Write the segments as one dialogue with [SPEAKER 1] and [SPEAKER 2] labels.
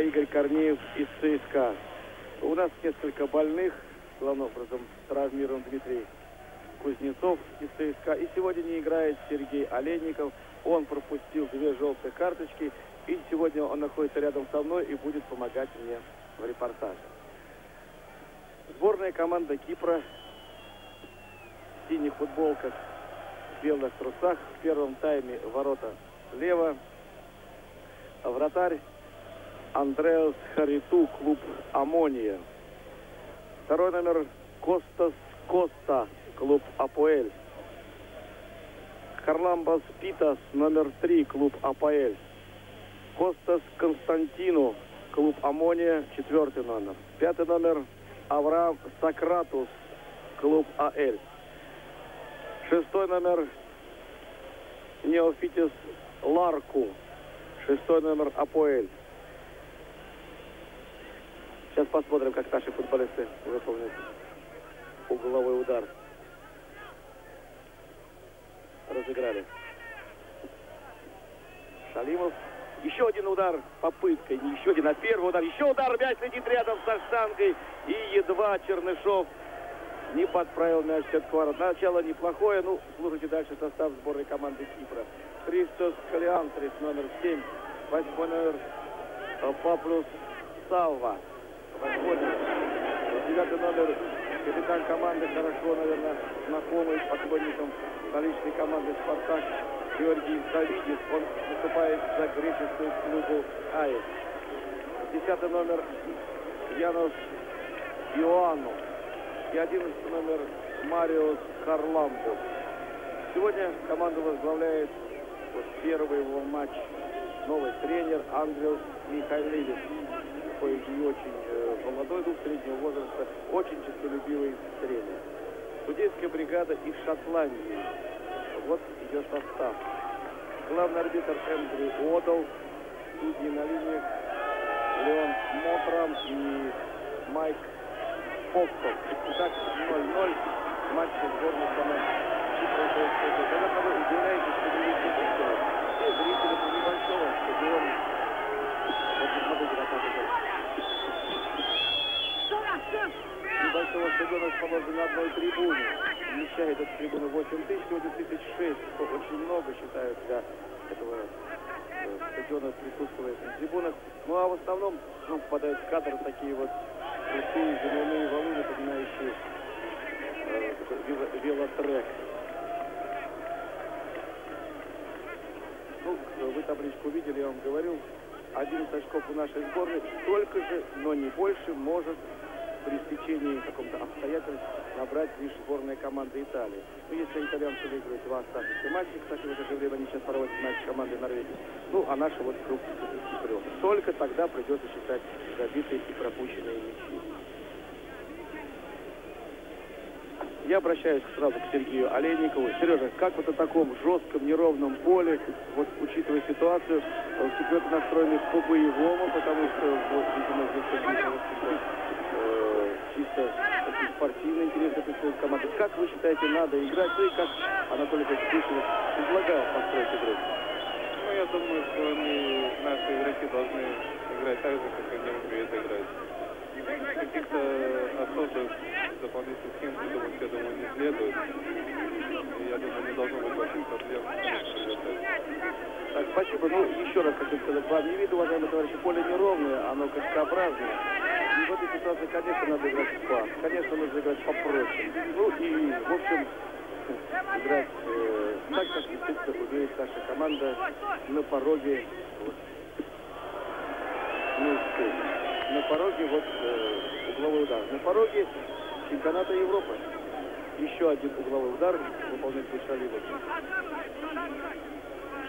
[SPEAKER 1] Игорь Корнеев из ЦСКА. У нас несколько больных, главным образом травмирован Дмитрий Кузнецов из ЦСКА. И сегодня не играет Сергей Олейников. Он пропустил две желтые карточки. И сегодня он находится рядом со мной и будет помогать мне в репортаже. Сборная команда Кипра в синих футболках, в белых трусах. В первом тайме ворота слева. Вратарь Андреас Хариту, клуб Амония. Второй номер Костас Коста, клуб Апоэль. Харламбас Питас, номер три, клуб АПЛ. Костас Константину, клуб Амония, четвертый номер. Пятый номер Авраам Сократус, клуб АЛ. Шестой номер Неофитис Ларку, шестой номер Апоэль. Сейчас посмотрим, как наши футболисты выполнят угловой удар. Разыграли. Шалимов. Еще один удар попыткой, еще один, а первый удар. Еще удар, мяч летит рядом со штангой. И едва Чернышов не подправил мяч от ворот. Начало неплохое, ну, слушайте дальше состав сборной команды Кипра. Христос Калиантрис, номер 7. Восьмой номер э, Паплюс Салва. Восьмой Девятый номер капитан команды, хорошо, наверное, знакомый поклонникам столичной команды «Спартак» Георгий Давидис. Он выступает за греческую клубу «Аис». Десятый номер Янус Иоанну и одиннадцатый номер Мариус Харламбус. Сегодня команду возглавляет вот первый его матч новый тренер Андреус Михайлевич. Такой не очень молодой, дух среднего возраста, очень честолюбивый тренер. Судейская бригада из Шотландии. Вот ее состав. Главный арбитр Эндрю Уодл, судьи на линиях Леон Мотрам и Майк Фоксов. Итак, 0-0. Матч сборной команды. Наверное, вы удивляетесь, что не видите зрителей. Все зрители по небольшого стадиона. Вот смотрите, как это стадиона расположен на одной трибуне. Вмещает эта трибуна 8 тысяч, сегодня тысяч шесть, что очень много считают для этого э, стадиона присутствует на трибунах. Ну а в основном ну, попадают в кадр такие вот крутые земляные валы, напоминающие э, велотрек. Ну, вы табличку видели, я вам говорил. 11 очков у нашей сборной. Столько же, но не больше, может при стечении каком-то обстоятельств набрать лишь сборная команда Италии. Ну, если итальянцы выиграют два оставшихся матча, кстати, в это же время они сейчас проводят матч команды Норвегии, ну, а наша вот круг трех. Только тогда придется считать забитые и пропущенные мячи. Я обращаюсь сразу к Сергею Олейникову. Сережа, как вот на таком жестком, неровном поле, вот учитывая ситуацию, четверты настроены по-боевому, потому что, вот, видимо, здесь э, чисто такие спортивные интересы присутствуют команды. Как вы считаете, надо играть? Ну и как Анатолий Костюшев предлагал построить игру?
[SPEAKER 2] Ну, я думаю, что они, наши игроки должны играть так же, как они умеют играть. Каких-то особых дополнительных схем придумать, я думаю, не следует. И я думаю, не должно быть больших проблем.
[SPEAKER 1] Так, спасибо. Ну, еще раз хочу сказать, вам не видно, уважаемые товарищи, поле неровное, оно качкообразное. В этой ситуации, конечно, надо играть в. Конечно, нужно играть попроще. Ну и, в общем, играть э, так, как действительно умеет наша команда на пороге вот, ну, на пороге вот э, угловой удар. На пороге чемпионата Европы. Еще один угловой удар выполняет Шалимов.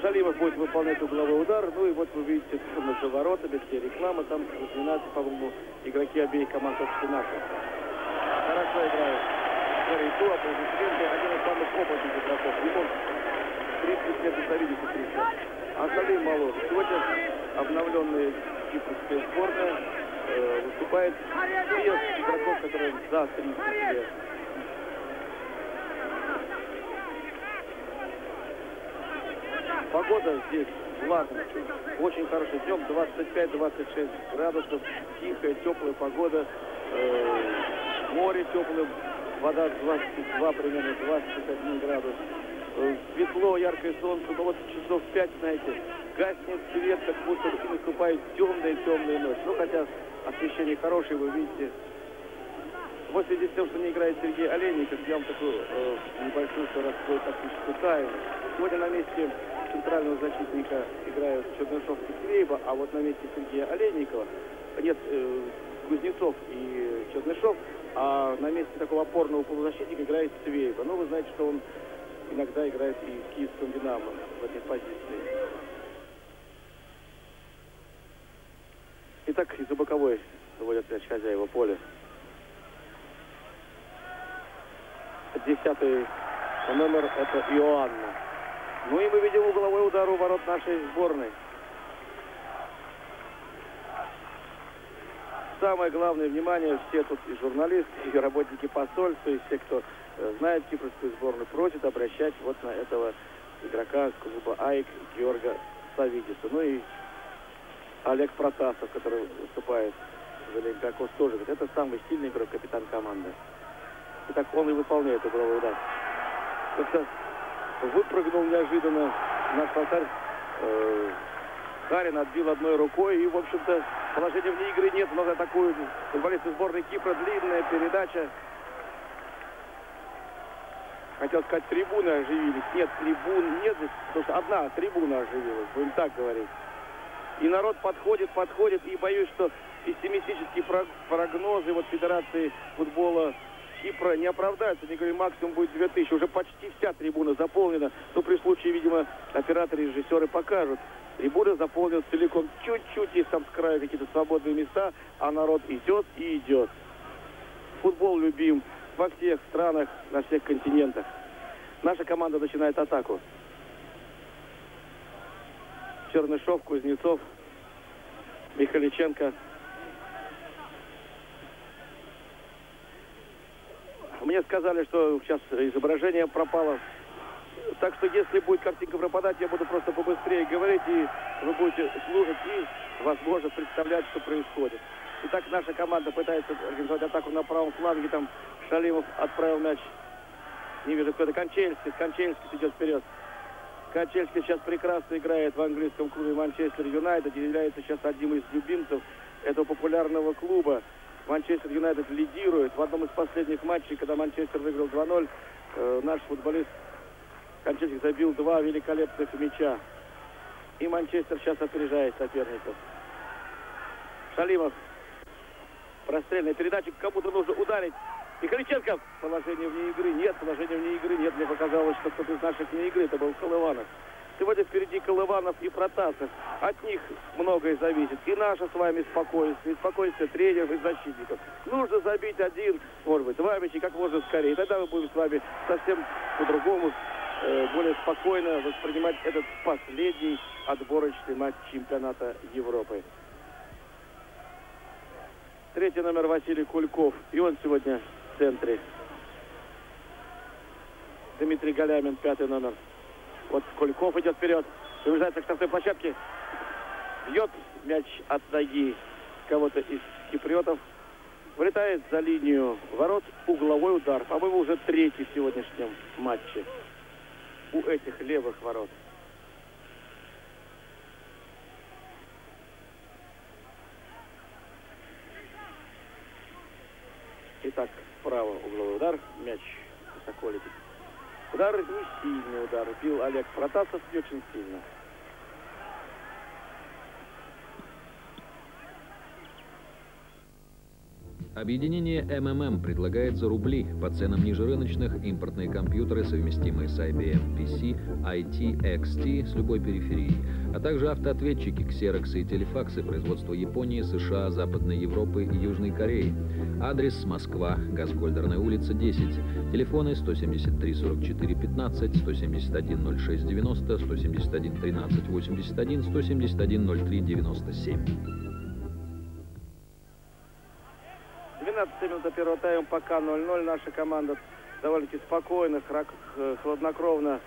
[SPEAKER 1] Шалимов будет выполнять угловой удар. Ну и вот вы видите между воротами, все реклама, там 12, по-моему, игроки обеих команд все наши. Хорошо играют. Гориту, аплодисменты. Один из самых опытных игроков. Ему 30 лет независимости 30. А остальные моложе. Сегодня обновленная кипрская сборная э, выступает без игроков, которые за 30 лет. Погода здесь влажность. Очень хороший днем, 25-26 градусов, тихая, теплая погода, э, море теплое, вода 22 примерно, 21 градус. Э, светло, яркое солнце, но вот часов 5, знаете, гаснет свет, как будто наступает темная-темная ночь. Ну, хотя освещение хорошее, вы видите. Связи с тем, что не играет Сергей Олейников, я вам такую э, небольшую раскрою тактическую тайну. Сегодня на месте центрального защитника играют Чернышов и а вот на месте Сергея Олейникова, нет, э, Кузнецов и Чернышов, а на месте такого опорного полузащитника играет Свейба. Ну, вы знаете, что он иногда играет и в киевском «Динамо» в этой позиции. Итак, из-за боковой выводят мяч хозяева поля. Десятый номер это Иоанна. Ну и мы видим угловой удар у ворот нашей сборной. Самое главное внимание, все тут и журналисты, и работники посольства, и все, кто э, знает кипрскую сборную, просят обращать вот на этого игрока клуба АИК Георга Савидиса. Ну и Олег Протасов, который выступает за Олимпиакос, тоже говорит, это самый сильный игрок, капитан команды. И так он и выполняет угловой удар. Как-то выпрыгнул неожиданно наш вратарь. Э, Харин отбил одной рукой. И, в общем-то, положения вне игры нет. Много атакуют футболисты сборной Кипра. Длинная передача. Хотел сказать, трибуны оживились. Нет, трибун нет. Потому что одна трибуна оживилась, будем так говорить. И народ подходит, подходит. И боюсь, что пессимистические прогнозы вот Федерации футбола Кипра не оправдаются. Они говорят, максимум будет 2000. Уже почти вся трибуна заполнена. Но при случае, видимо, операторы и режиссеры покажут. Трибуна заполнена целиком. Чуть-чуть есть там с края какие-то свободные места, а народ идет и идет. Футбол любим во всех странах, на всех континентах. Наша команда начинает атаку. Чернышов, Кузнецов, Михаличенко, Мне сказали, что сейчас изображение пропало. Так что если будет картинка пропадать, я буду просто побыстрее говорить, и вы будете слушать и, возможно, представлять, что происходит. Итак, наша команда пытается организовать атаку на правом фланге. Там Шалимов отправил мяч. Не вижу, кто это. Кончельский. Кончельский идет вперед. Кончельский сейчас прекрасно играет в английском клубе Манчестер Юнайтед. Является сейчас одним из любимцев этого популярного клуба. Манчестер Юнайтед лидирует. В одном из последних матчей, когда Манчестер выиграл 2-0, э, наш футболист Кончетик забил два великолепных мяча. И Манчестер сейчас опережает соперников. Шалимов. Прострельная передача. Кому-то нужно ударить. Михаличенко. Положение вне игры. Нет, положение вне игры. Нет, мне показалось, что кто-то из наших вне игры. Это был Колыванов. Сегодня впереди Колыванов и Протасов. От них многое зависит. И наше с вами спокойствие, и спокойствие тренеров и защитников. Нужно забить один, может быть, два мяча как можно скорее. Тогда мы будем с вами совсем по-другому, э, более спокойно воспринимать этот последний отборочный матч чемпионата Европы. Третий номер Василий Кульков. И он сегодня в центре. Дмитрий Галямин, пятый номер. Вот Кульков идет вперед. Приближается к штрафной площадке. Бьет мяч от ноги кого-то из киприотов. Вылетает за линию ворот. Угловой удар. По-моему, уже третий в сегодняшнем матче. У этих левых ворот. Итак, справа угловой удар. Мяч высоко летит Удар не сильный удар. Бил Олег Протасов не очень сильно.
[SPEAKER 3] Объединение МММ предлагает за рубли по ценам ниже рыночных импортные компьютеры, совместимые с IBM PC, IT, XT с любой периферией, а также автоответчики, ксероксы и телефаксы производства Японии, США, Западной Европы и Южной Кореи. Адрес Москва, Газгольдерная улица, 10. Телефоны 173 44 15, 171 06 90, 171 13 81, 171 03 97.
[SPEAKER 1] 12 минут до первого тайма, пока 0-0. Наша команда довольно-таки спокойно, хладнокровно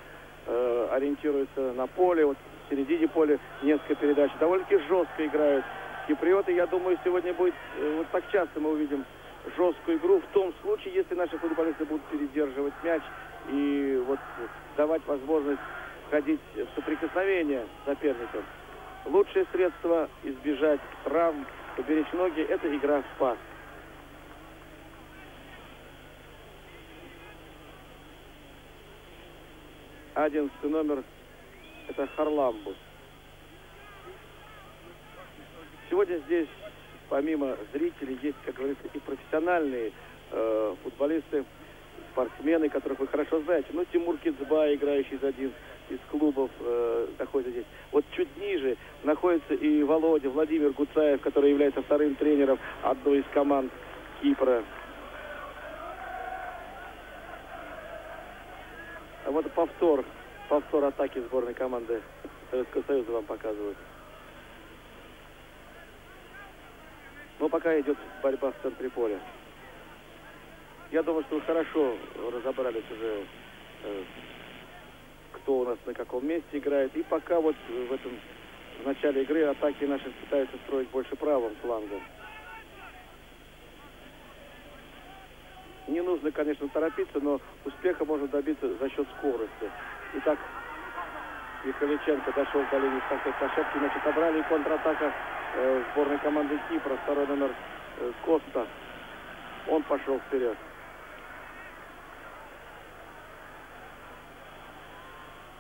[SPEAKER 1] э, ориентируется на поле. Вот в середине поля несколько передач. Довольно-таки жестко играют киприоты. Я думаю, сегодня будет, э, вот так часто мы увидим жесткую игру в том случае, если наши футболисты будут передерживать мяч и вот давать возможность входить в соприкосновение соперникам. Лучшее средство избежать травм, поберечь ноги – это игра в пас. Одиннадцатый номер – это Харламбус. Сегодня здесь, помимо зрителей, есть, как говорится, и профессиональные э, футболисты, спортсмены, которых вы хорошо знаете. Ну, Тимур Кицба, играющий за один из клубов, э, находится здесь. Вот чуть ниже находится и Володя, Владимир Гуцаев, который является вторым тренером одной из команд Кипра. Вот повтор, повтор атаки сборной команды Советского Союза вам показывают. Но пока идет борьба в центре поля. Я думаю, что вы хорошо разобрались уже, э, кто у нас на каком месте играет. И пока вот в этом в начале игры атаки наши пытаются строить больше правым флангом. Не нужно, конечно, торопиться, но успеха можно добиться за счет скорости. Итак, Михаличенко дошел до линии штрафной площадки. Значит, обрали контратака э, сборной команды Кипра. Второй номер э, Коста. Он пошел вперед.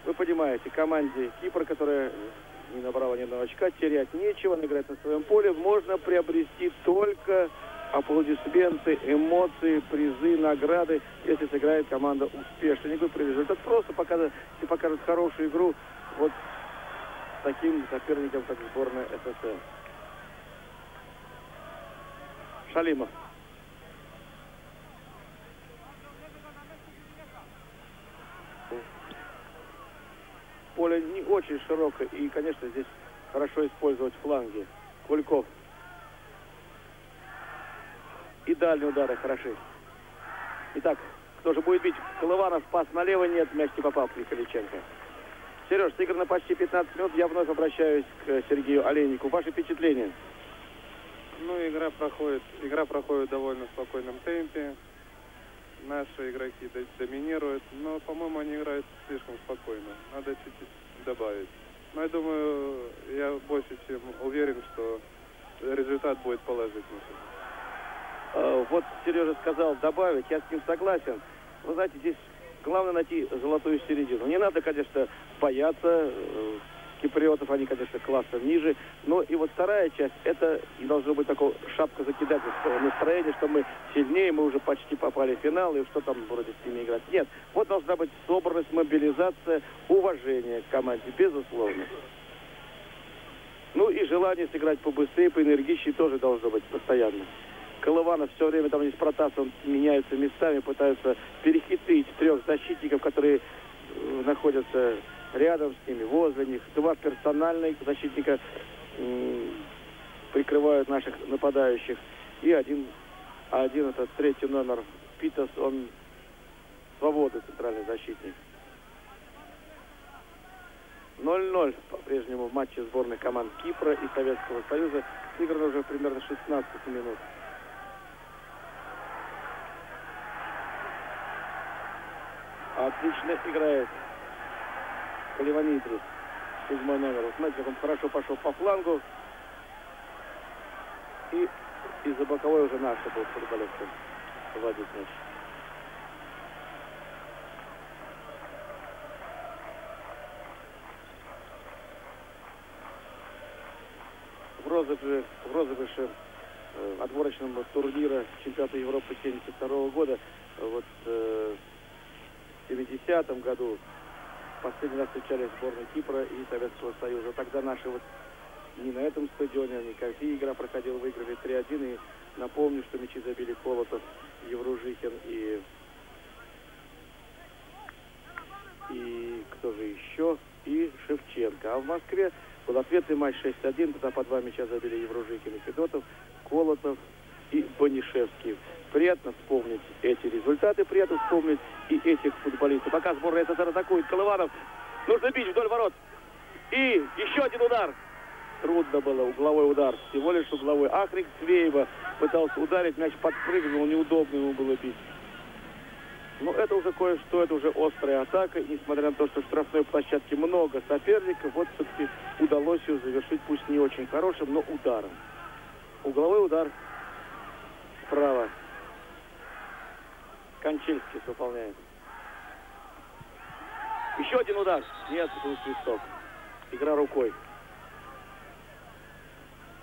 [SPEAKER 1] Вы понимаете, команде Кипра, которая не набрала ни одного очка, терять нечего, она играет на своем поле, можно приобрести только аплодисменты, эмоции, призы, награды, если сыграет команда успешно. Не говорю результат, просто покажет, покажет хорошую игру вот таким соперником, как сборная СССР. Шалимов. Поле не очень широкое, и, конечно, здесь хорошо использовать фланги. Кульков и дальние удары хороши. Итак, кто же будет бить? Колыванов, пас налево, нет, мяч не попал Прихаличенко. Сереж, сыграно почти 15 минут, я вновь обращаюсь к Сергею Олейнику. Ваши впечатления?
[SPEAKER 2] Ну, игра проходит, игра проходит в довольно спокойном темпе. Наши игроки доминируют, но, по-моему, они играют слишком спокойно. Надо чуть-чуть добавить. Но я думаю, я больше чем уверен, что результат будет положительный.
[SPEAKER 1] Э, вот Сережа сказал добавить, я с ним согласен. Вы знаете, здесь главное найти золотую середину. Не надо, конечно, бояться э, киприотов, они, конечно, классом ниже. Но и вот вторая часть, это не должно быть такого шапка закидательского настроения, что мы сильнее, мы уже почти попали в финал, и что там вроде с ними играть. Нет, вот должна быть собранность, мобилизация, уважение к команде, безусловно. Ну и желание сыграть побыстрее, поэнергичнее тоже должно быть постоянно. Колыванов все время там здесь Протасов меняются местами, пытаются перехитрить трех защитников, которые э, находятся рядом с ними, возле них. Два персональных защитника прикрывают наших нападающих. И один, один это третий номер Питас, он свободы центральный защитник. 0-0 по-прежнему в матче сборных команд Кипра и Советского Союза. Сыграно уже примерно 16 минут. Отлично играет Каливанидис, седьмой номер. Смотрите, как он хорошо пошел по флангу. И из-за боковой уже наши был футболистом владеть мяч. В розыгрыше, в розыгрыше э, отборочного турнира чемпионата Европы 72 года вот э, 70-м году последний раз встречались сборной Кипра и Советского Союза. Тогда наши вот не на этом стадионе, не Никакие игра проходила, выиграли 3-1. И напомню, что мячи забили Колотов, Евружихин и... И кто же еще? И Шевченко. А в Москве был ответный матч 6-1. Тогда по два мяча забили Евружихин и Федотов, Колотов и Банишевский. Приятно вспомнить эти результаты, приятно вспомнить и этих футболистов. Пока сборная СССР атакует Колыванов. Нужно бить вдоль ворот. И еще один удар. Трудно было, угловой удар. Всего лишь угловой. Ахрик Свеева пытался ударить, мяч подпрыгнул, неудобно ему было бить. Но это уже кое-что, это уже острая атака. И несмотря на то, что в штрафной площадке много соперников, вот все-таки удалось ее завершить, пусть не очень хорошим, но ударом. Угловой удар справа. Кончельский выполняет. Еще один удар. Нет, был свисток. Игра рукой.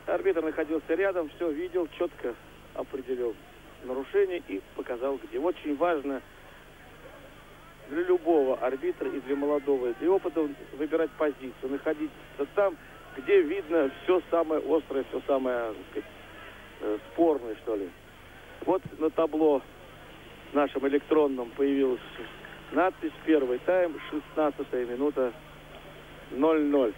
[SPEAKER 1] Арбитр находился рядом, все видел, четко определил нарушение и показал, где. Очень важно для любого арбитра и для молодого, и для опыта выбирать позицию, находиться там, где видно все самое острое, все самое, сказать, э, спорное, что ли. Вот на табло нашем электронном появилась надпись «Первый тайм, 16 минута, 0-0».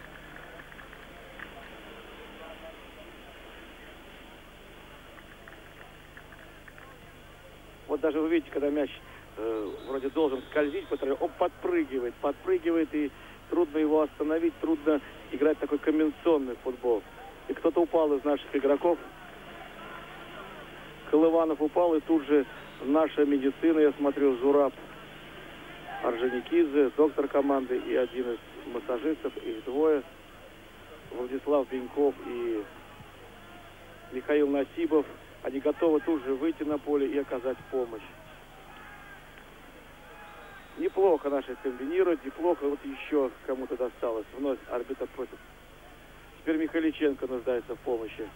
[SPEAKER 1] Вот даже вы видите, когда мяч э, вроде должен скользить, он подпрыгивает, подпрыгивает, и трудно его остановить, трудно играть такой комбинационный футбол. И кто-то упал из наших игроков. Колыванов упал, и тут же наша медицина, я смотрю, Зураб Орджоникидзе, доктор команды и один из массажистов, их двое. Владислав Беньков и Михаил Насибов – они готовы тут же выйти на поле и оказать помощь. Неплохо наши комбинируют, неплохо. Вот еще кому-то досталось. Вновь арбитр просит. Теперь Михаличенко нуждается в помощи.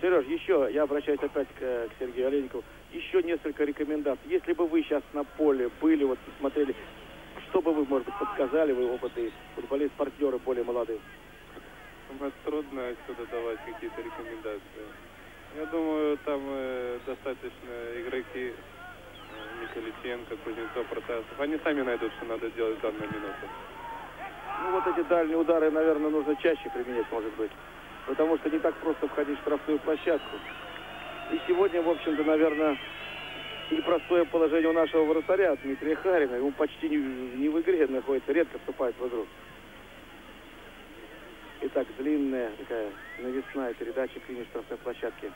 [SPEAKER 1] Сереж, еще, я обращаюсь опять к, к Сергею Олейникову, еще несколько рекомендаций. Если бы вы сейчас на поле были, вот смотрели, что бы вы, может быть, подсказали, вы опытные футболисты, партнеры более молодые?
[SPEAKER 2] Самое трудно отсюда давать какие-то рекомендации. Я думаю, там э, достаточно игроки э, Михаличенко, Кузнецов, Протасов. Они сами найдут, что надо делать в данную минуту.
[SPEAKER 1] Ну вот эти дальние удары, наверное, нужно чаще применять, может быть. Потому что не так просто входить в штрафную площадку. И сегодня, в общем-то, наверное, непростое положение у нашего вратаря Дмитрия Харина. Ему почти не, не в игре находится, редко вступает в игру. Итак, длинная такая навесная передача к линии штрафной площадки.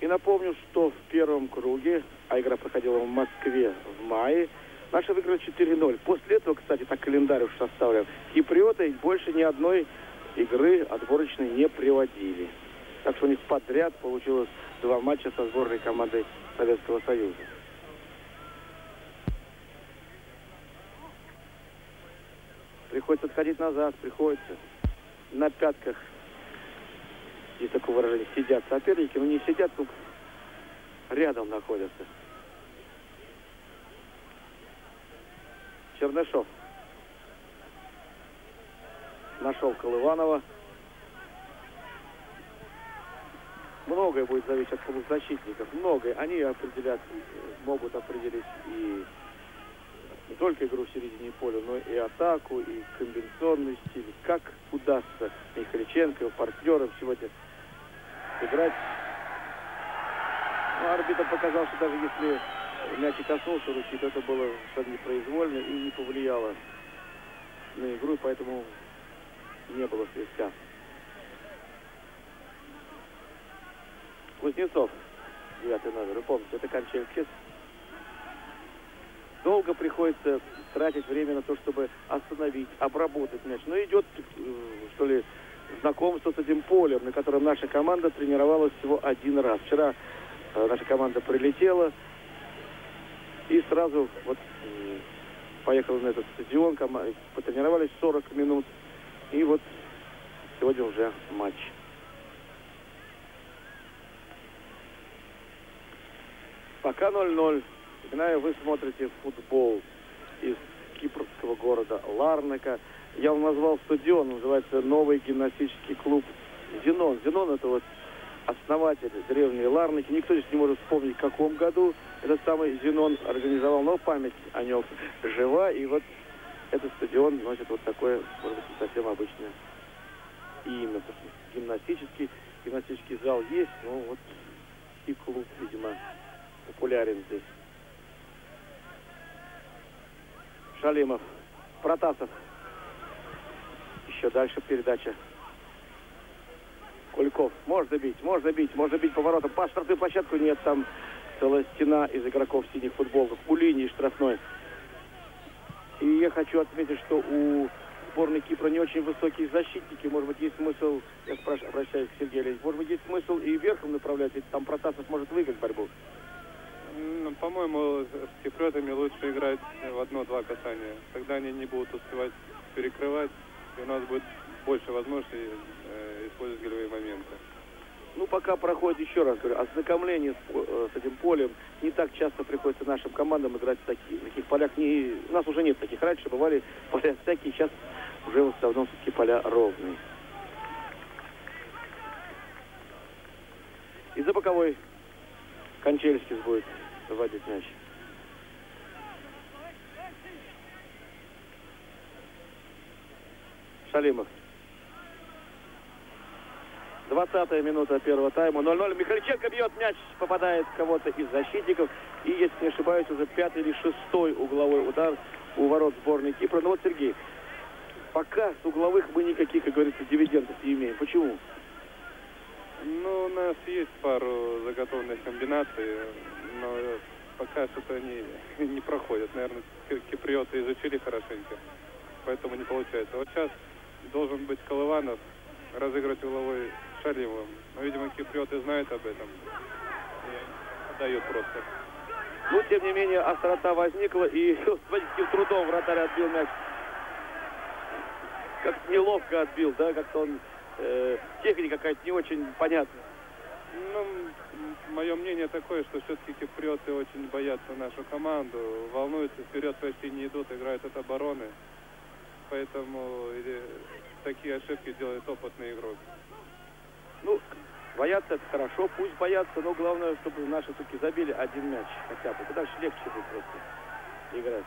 [SPEAKER 1] И напомню, что в первом круге, а игра проходила в Москве в мае, наши выиграли 4-0. После этого, кстати, так календарь уж составлен, киприоты больше ни одной игры отборочной не приводили. Так что у них подряд получилось два матча со сборной командой Советского Союза. Приходится отходить назад, приходится. На пятках, есть такое выражение, сидят соперники, но не сидят, тут рядом находятся. Чернышов. Нашел Колыванова. Многое будет зависеть от полузащитников. Многое. Они определят, могут определить и не только игру в середине поля, но и атаку, и комбинационный стиль. Как удастся Михаличенко, его партнерам сегодня играть. Ну, арбитр показал, что даже если мяч и коснулся руки, то это было совершенно непроизвольно и не повлияло на игру, поэтому не было свистка. Кузнецов, девятый номер, вы помните, это Кончельскис долго приходится тратить время на то, чтобы остановить, обработать мяч. Но идет, э, что ли, знакомство с этим полем, на котором наша команда тренировалась всего один раз. Вчера э, наша команда прилетела и сразу вот поехала на этот стадион, потренировались 40 минут. И вот сегодня уже матч. Пока 0-0. Напоминаю, вы смотрите футбол из кипрского города Ларнака. Я вам назвал стадион, называется новый гимнастический клуб «Зенон». «Зенон» — это вот основатель древней Ларники. Никто здесь не может вспомнить, в каком году этот самый Зенон организовал, но память о нем жива. И вот этот стадион носит вот такое, может быть, совсем обычное имя. Гимнастический, гимнастический зал есть, но вот Киевский клуб, видимо, популярен здесь. Шалимов. Протасов. Еще дальше передача. Кульков. Можно бить, можно бить, можно бить поворотом. По штрафную площадку нет, там целая стена из игроков в синих футболках. У линии штрафной. И я хочу отметить, что у сборной Кипра не очень высокие защитники. Может быть, есть смысл, я спрашиваю, обращаюсь к Сергею Леонидовичу, может быть, есть смысл и верхом направлять, ведь там Протасов может выиграть борьбу.
[SPEAKER 2] Ну, по-моему, с киприотами лучше играть в одно-два касания. Тогда они не будут успевать перекрывать, и у нас будет больше возможностей э, использовать голевые моменты.
[SPEAKER 1] Ну, пока проходит, еще раз говорю, ознакомление с, э, с этим полем. Не так часто приходится нашим командам играть в таких, таких полях. Не, у нас уже нет таких. Раньше бывали поля всякие, сейчас уже в основном все-таки поля ровные. И за боковой Кончельский будет выводить мяч. Шалимов. 20 минута первого тайма. 0-0. Михальченко бьет мяч, попадает кого-то из защитников. И, если не ошибаюсь, уже пятый или шестой угловой удар у ворот сборной Кипра. Ну вот, Сергей, пока с угловых мы никаких, как говорится, дивидендов не имеем. Почему?
[SPEAKER 2] Ну, у нас есть пару заготовленных комбинаций, но пока что-то они не проходят. Наверное, киприоты изучили хорошенько, поэтому не получается. Вот сейчас должен быть Колыванов, разыгрывать угловой Шалимовым. Но, видимо, киприоты знают об этом и отдают просто.
[SPEAKER 1] Ну, тем не менее, острота возникла, и с водительским трудом вратарь отбил мяч. Как неловко отбил, да, как-то он... Э, техника какая-то не очень понятная.
[SPEAKER 2] Ну, мое мнение такое, что все-таки киприоты очень боятся нашу команду, волнуются, вперед почти не идут, играют от обороны. Поэтому или, такие ошибки делает опытный игрок.
[SPEAKER 1] Ну, бояться это хорошо, пусть боятся, но главное, чтобы наши все-таки забили один мяч хотя бы. Дальше легче будет просто играть.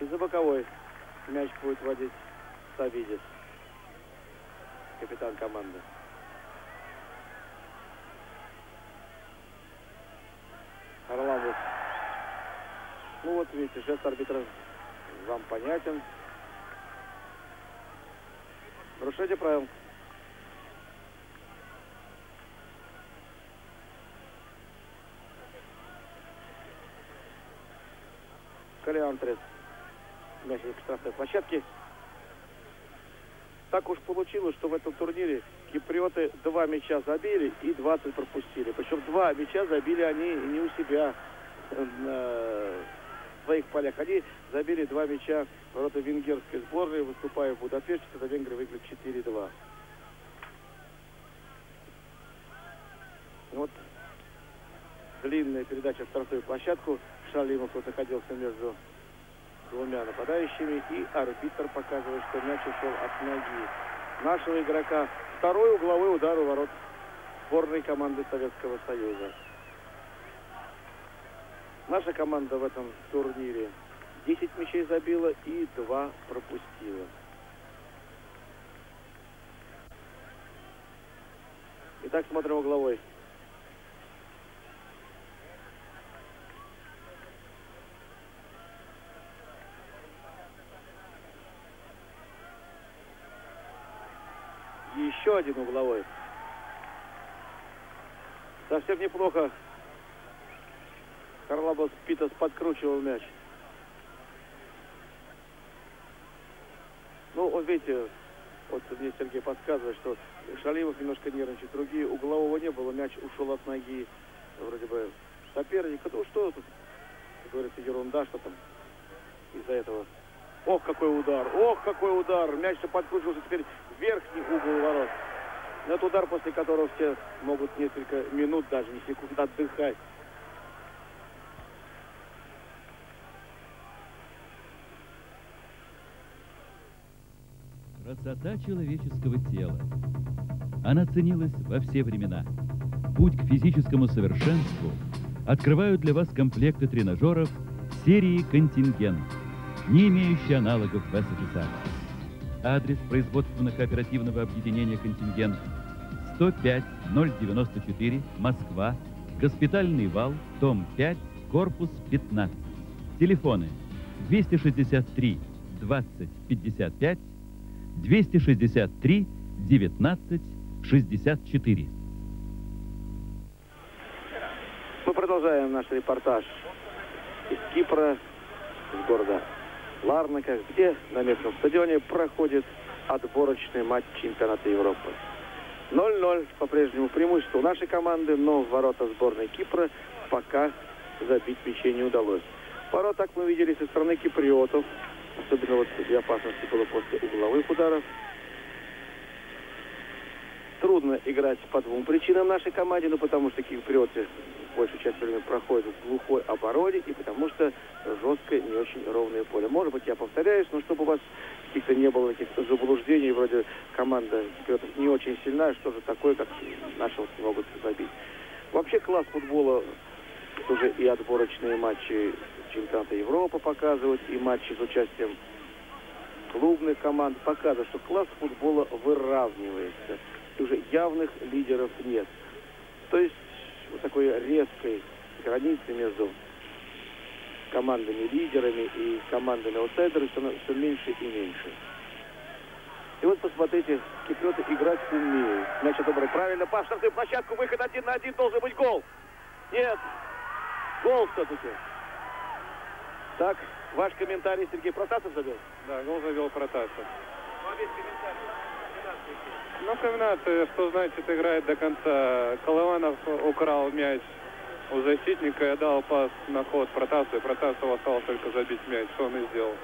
[SPEAKER 1] И за боковой мяч будет водить Савидис, капитан команды. Харламов. Ну вот видите, жест арбитра вам понятен. Нарушение правил. Калиантрес. Мяч к штрафной площадке. Так уж получилось, что в этом турнире киприоты два мяча забили и 20 пропустили. Причем два мяча забили они не у себя на своих полях. Они забили два мяча ворота венгерской сборной, выступая в Будапеште, когда венгры выиграли 4-2. Вот длинная передача в вторую площадку. Шалимов вот находился между двумя нападающими. И арбитр показывает, что мяч ушел от ноги нашего игрока. Второй угловой удар у ворот сборной команды Советского Союза. Наша команда в этом турнире 10 мячей забила и 2 пропустила. Итак, смотрим угловой. Еще один угловой. Совсем неплохо Карлабас Питас подкручивал мяч. Ну, вот видите, вот мне Сергей подсказывает, что Шалимов немножко нервничает, другие углового не было, мяч ушел от ноги вроде бы соперника. Ну что тут, говорится, ерунда, что там из-за этого. Ох, какой удар, ох, какой удар. Мяч-то подкручивался теперь в верхний угол ворот. Это удар, после которого все могут несколько минут, даже не секунд отдыхать.
[SPEAKER 4] Красота человеческого тела. Она ценилась во все времена. Путь к физическому совершенству открывают для вас комплекты тренажеров серии «Контингент», не имеющие аналогов в СССР. Адрес производственно-кооперативного объединения «Контингент» 105 094, Москва, Госпитальный вал, дом 5, корпус 15. Телефоны 263 20 55, 263 19 64.
[SPEAKER 1] Мы продолжаем наш репортаж из Кипра, из города Ларнака, где на местном стадионе проходит отборочный матч чемпионата Европы. 0-0 по-прежнему преимущество у нашей команды, но в ворота сборной Кипра пока забить мячей не удалось. Порой так мы видели со стороны киприотов, особенно вот и опасности было после угловых ударов. Трудно играть по двум причинам нашей команде, ну потому что киприоты большую часть времени проходят в глухой обороне и потому что жесткое, не очень ровное поле. Может быть, я повторяюсь, но чтобы у вас каких-то не было каких-то заблуждений, вроде команда киприотов не очень сильная, что же такое, как наши вот могут забить. Вообще класс футбола уже и отборочные матчи чемпионата Европы показывают, и матчи с участием клубных команд показывают, что класс футбола выравнивается. И уже явных лидеров нет. То есть вот такой резкой границы между командами-лидерами и командами аутсайдерами все меньше и меньше. И вот посмотрите, киприоты играть умеют. Мяч добрый, правильно, пас штрафную площадку, выход один на один, должен быть гол. Нет, гол все-таки. Так, ваш комментарий Сергей Протасов забил?
[SPEAKER 2] Да, гол забил Протасов. Ну, комбинация, что значит играет до конца. Колыванов украл мяч у защитника и дал пас на ход Протасу, и Протасов осталось только забить мяч, что он и сделал.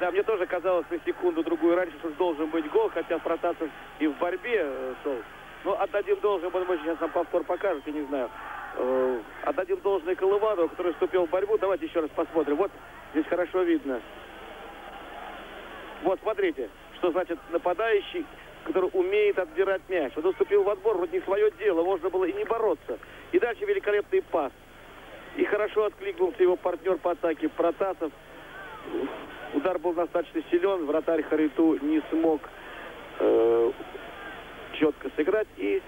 [SPEAKER 1] Да, мне тоже казалось на секунду-другую раньше, что должен быть гол, хотя Протасов и в борьбе э, шел. Но отдадим должное, потому что сейчас нам повтор покажет, я не знаю. Э, отдадим должное Колыванову, который вступил в борьбу. Давайте еще раз посмотрим. Вот здесь хорошо видно. Вот, смотрите, что значит нападающий, который умеет отбирать мяч. Он вступил в отбор, вроде не свое дело, можно было и не бороться. И дальше великолепный пас. И хорошо откликнулся его партнер по атаке Протасов. Удар был достаточно силен, вратарь Хариту не смог э, четко сыграть. И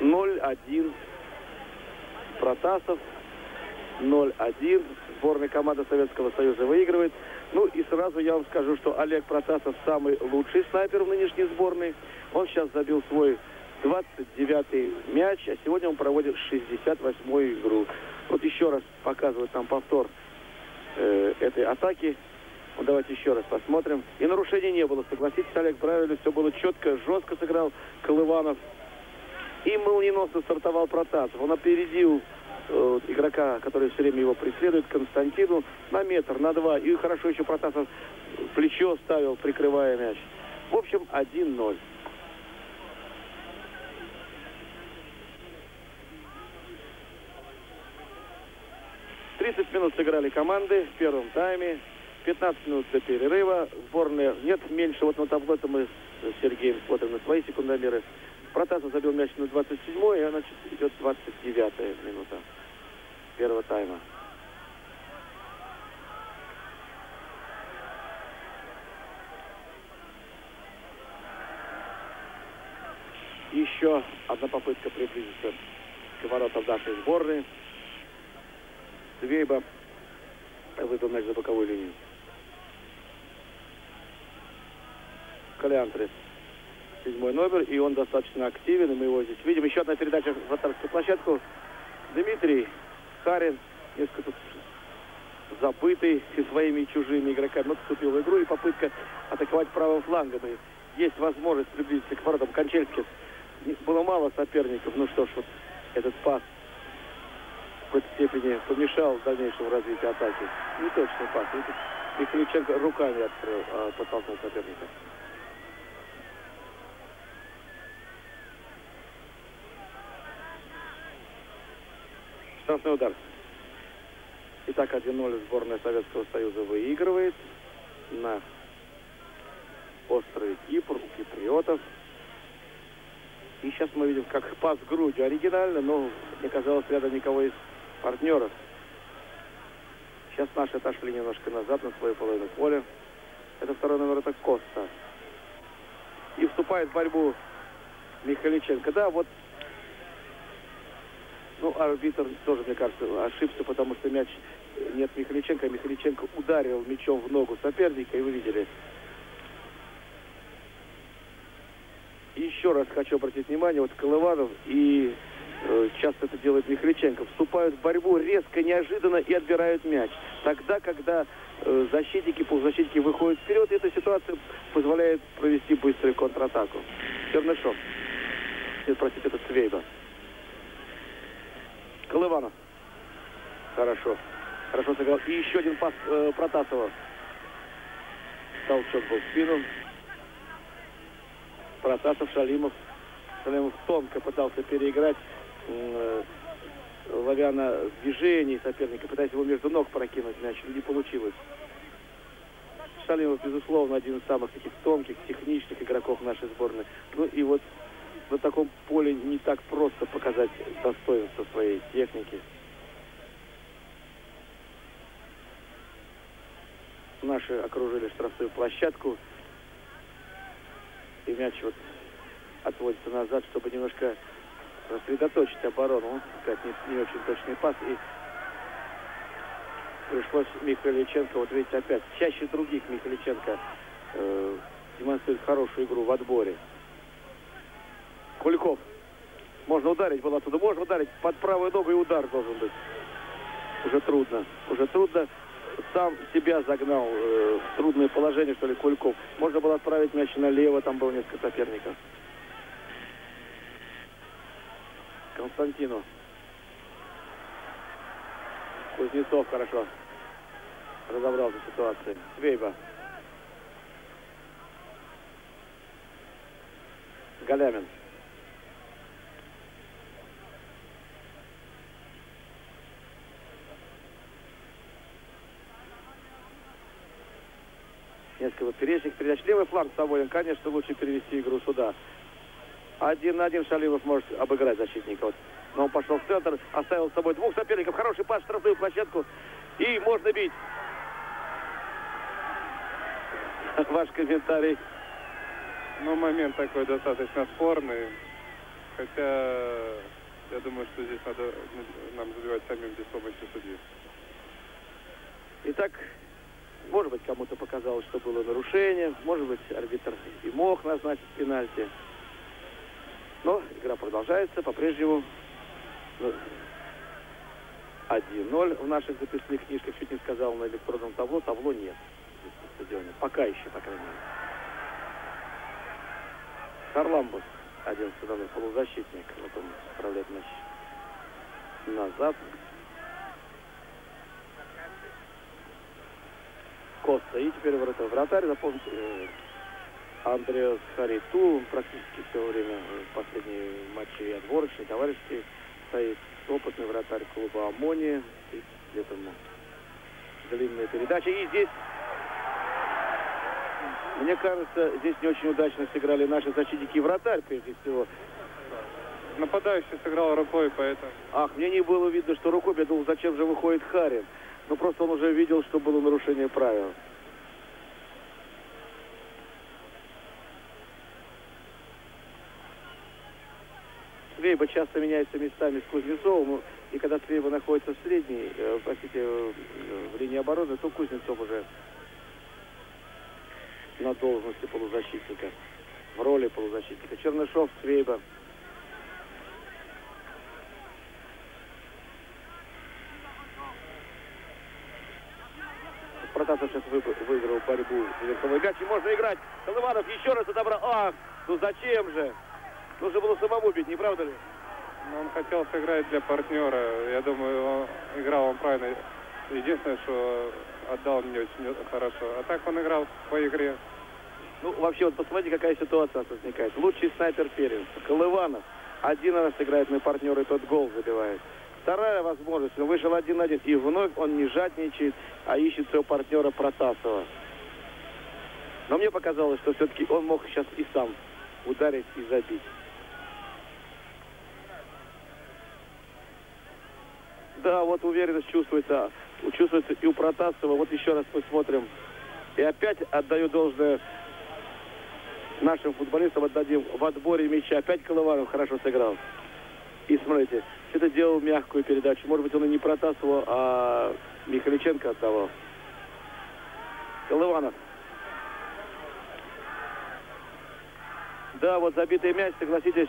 [SPEAKER 1] 0-1 Протасов, 0-1. Сборная команда Советского Союза выигрывает. Ну и сразу я вам скажу, что Олег Протасов самый лучший снайпер в нынешней сборной. Он сейчас забил свой 29-й мяч, а сегодня он проводит 68-ю игру. Вот еще раз показывают нам повтор э, этой атаки. Вот давайте еще раз посмотрим. И нарушений не было, согласитесь, Олег, правильно, все было четко, жестко сыграл Колыванов. И молниеносно стартовал Протасов. Он опередил э, игрока, который все время его преследует, Константину, на метр, на два. И хорошо еще Протасов плечо ставил, прикрывая мяч. В общем, 1-0. Тридцать минут сыграли команды в первом тайме. 15 минут до перерыва. Сборная нет меньше. Вот на табло мы с Сергеем смотрим на свои секундомеры. Протасов забил мяч на 27-й, а значит идет 29-я минута первого тайма. Еще одна попытка приблизиться к воротам нашей сборной. Свейба выбил мяч за боковую линию. Калиантрес седьмой номер, и он достаточно активен, и мы его здесь видим. Еще одна передача в вратарскую площадку. Дмитрий Харин, несколько забытый своими чужими игроками, но вступил в игру, и попытка атаковать правым флангом. И есть возможность приблизиться к воротам Кончельских. Было мало соперников, ну что ж, вот этот пас в какой-то степени помешал дальнейшему развитию атаки. Не точный пас. И Михаличенко руками открыл, а, подтолкнул соперника. Штрафной удар. Итак, 1-0 сборная Советского Союза выигрывает на острове Кипр у киприотов. И сейчас мы видим, как пас грудью оригинально, но не казалось рядом никого из партнеров. Сейчас наши отошли немножко назад на свою половину поля. Это второй номер, это Коста. И вступает в борьбу Михаличенко. Да, вот арбитр тоже, мне кажется, ошибся, потому что мяч нет Михаличенко, а Михаличенко ударил мячом в ногу соперника, и вы видели. Еще раз хочу обратить внимание, вот Колыванов и э, часто это делает Михаличенко, вступают в борьбу резко, неожиданно и отбирают мяч. Тогда, когда э, защитники, полузащитники выходят вперед, эта ситуация позволяет провести быструю контратаку. Чернышов. Нет, простите, это Цвейба. Колыванов. Хорошо. Хорошо сыграл. И еще один пас э, Протасова. Толчок был в спину. Протасов, Шалимов. Шалимов тонко пытался переиграть, э, ловя на движении соперника, пытаясь его между ног прокинуть мяч. Не получилось. Шалимов, безусловно, один из самых таких тонких, техничных игроков нашей сборной. Ну и вот на таком поле не так просто показать достоинство своей техники. Наши окружили штрафную площадку. И мяч вот отводится назад, чтобы немножко рассредоточить оборону. Опять не, не очень точный пас. И пришлось Михаличенко, вот видите, опять чаще других Михаличенко э, демонстрирует хорошую игру в отборе. Куликов. Можно ударить было оттуда. Можно ударить под правую ногу и удар должен быть. Уже трудно. Уже трудно. Сам себя загнал э, в трудное положение, что ли, Куликов. Можно было отправить мяч налево, там было несколько соперников. Константину. Кузнецов хорошо разобрался в ситуации. Свейба. Галямин. Несколько поперечных передач. Левый фланг свободен, конечно, лучше перевести игру сюда. Один на один Шалимов может обыграть защитника. Вот. Но он пошел в центр, оставил с собой двух соперников. Хороший пас в штрафную площадку. И можно бить. Ваш комментарий.
[SPEAKER 2] Ну, момент такой достаточно спорный. Хотя, я думаю, что здесь надо нам забивать самим без помощи судьи.
[SPEAKER 1] Итак, может быть, кому-то показалось, что было нарушение. Может быть, арбитр и мог назначить пенальти. Но игра продолжается. По-прежнему 1-0 в наших записных книжках. Чуть не сказал на электронном табло. Табло нет стадионе. Пока еще, по крайней мере. Харламбус, один номер, полузащитник. Вот он отправляет мяч назад. Коста. И теперь врата. Вратарь, запомните, э, Андреас Хариту практически все время в последние матчи и отборочные, товарищи стоит опытный вратарь клуба ОМОНИ. Где-то длинная передача. И здесь, мне кажется, здесь не очень удачно сыграли наши защитники и вратарь, прежде всего.
[SPEAKER 2] Нападающий сыграл рукой, поэтому...
[SPEAKER 1] Ах, мне не было видно, что рукой. Я думал, зачем же выходит Харин. Ну, просто он уже видел, что было нарушение правил. Свейба часто меняется местами с Кузнецовым. И когда Свейба находится в средней, э, простите, э, в линии обороны, то Кузнецов уже на должности полузащитника, в роли полузащитника. Чернышов, Свейба. Протасов сейчас выиграл борьбу за верховой мяч. И можно играть. Колыванов еще раз отобрал. Ах, ну зачем же? Нужно было самому бить, не правда ли?
[SPEAKER 2] Ну, он хотел сыграть для партнера. Я думаю, он, играл он правильно. Единственное, что отдал мне очень хорошо. А так он играл по игре.
[SPEAKER 1] Ну, вообще, вот посмотрите, какая ситуация возникает. Лучший снайпер первенства. Колыванов. Один раз играет на партнера и тот гол забивает. Вторая возможность, он вышел один на один, и вновь он не жадничает, а ищет своего партнера Протасова. Но мне показалось, что все-таки он мог сейчас и сам ударить и забить. Да, вот уверенность чувствуется. Чувствуется и у Протасова. Вот еще раз посмотрим. И опять отдаю должное нашим футболистам отдадим в отборе мяча. Опять Колыванов хорошо сыграл. И смотрите, это делал мягкую передачу. Может быть, он и не Протасову, а Михаличенко отдавал. Колыванов. Да, вот забитый мяч, согласитесь,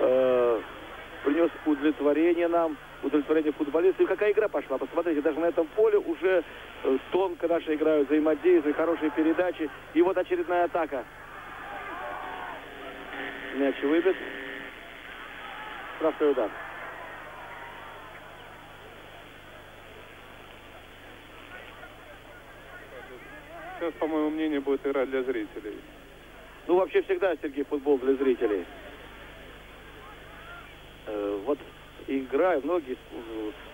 [SPEAKER 1] э, принес удовлетворение нам, удовлетворение футболистов. И какая игра пошла? Посмотрите, даже на этом поле уже э, тонко наши играют, взаимодействуют, хорошие передачи. И вот очередная атака. Мяч выбит. Штрафной удар.
[SPEAKER 2] Сейчас, по моему мнению, будет игра для зрителей.
[SPEAKER 1] Ну, вообще всегда, Сергей, футбол для зрителей. Э, вот игра, многие,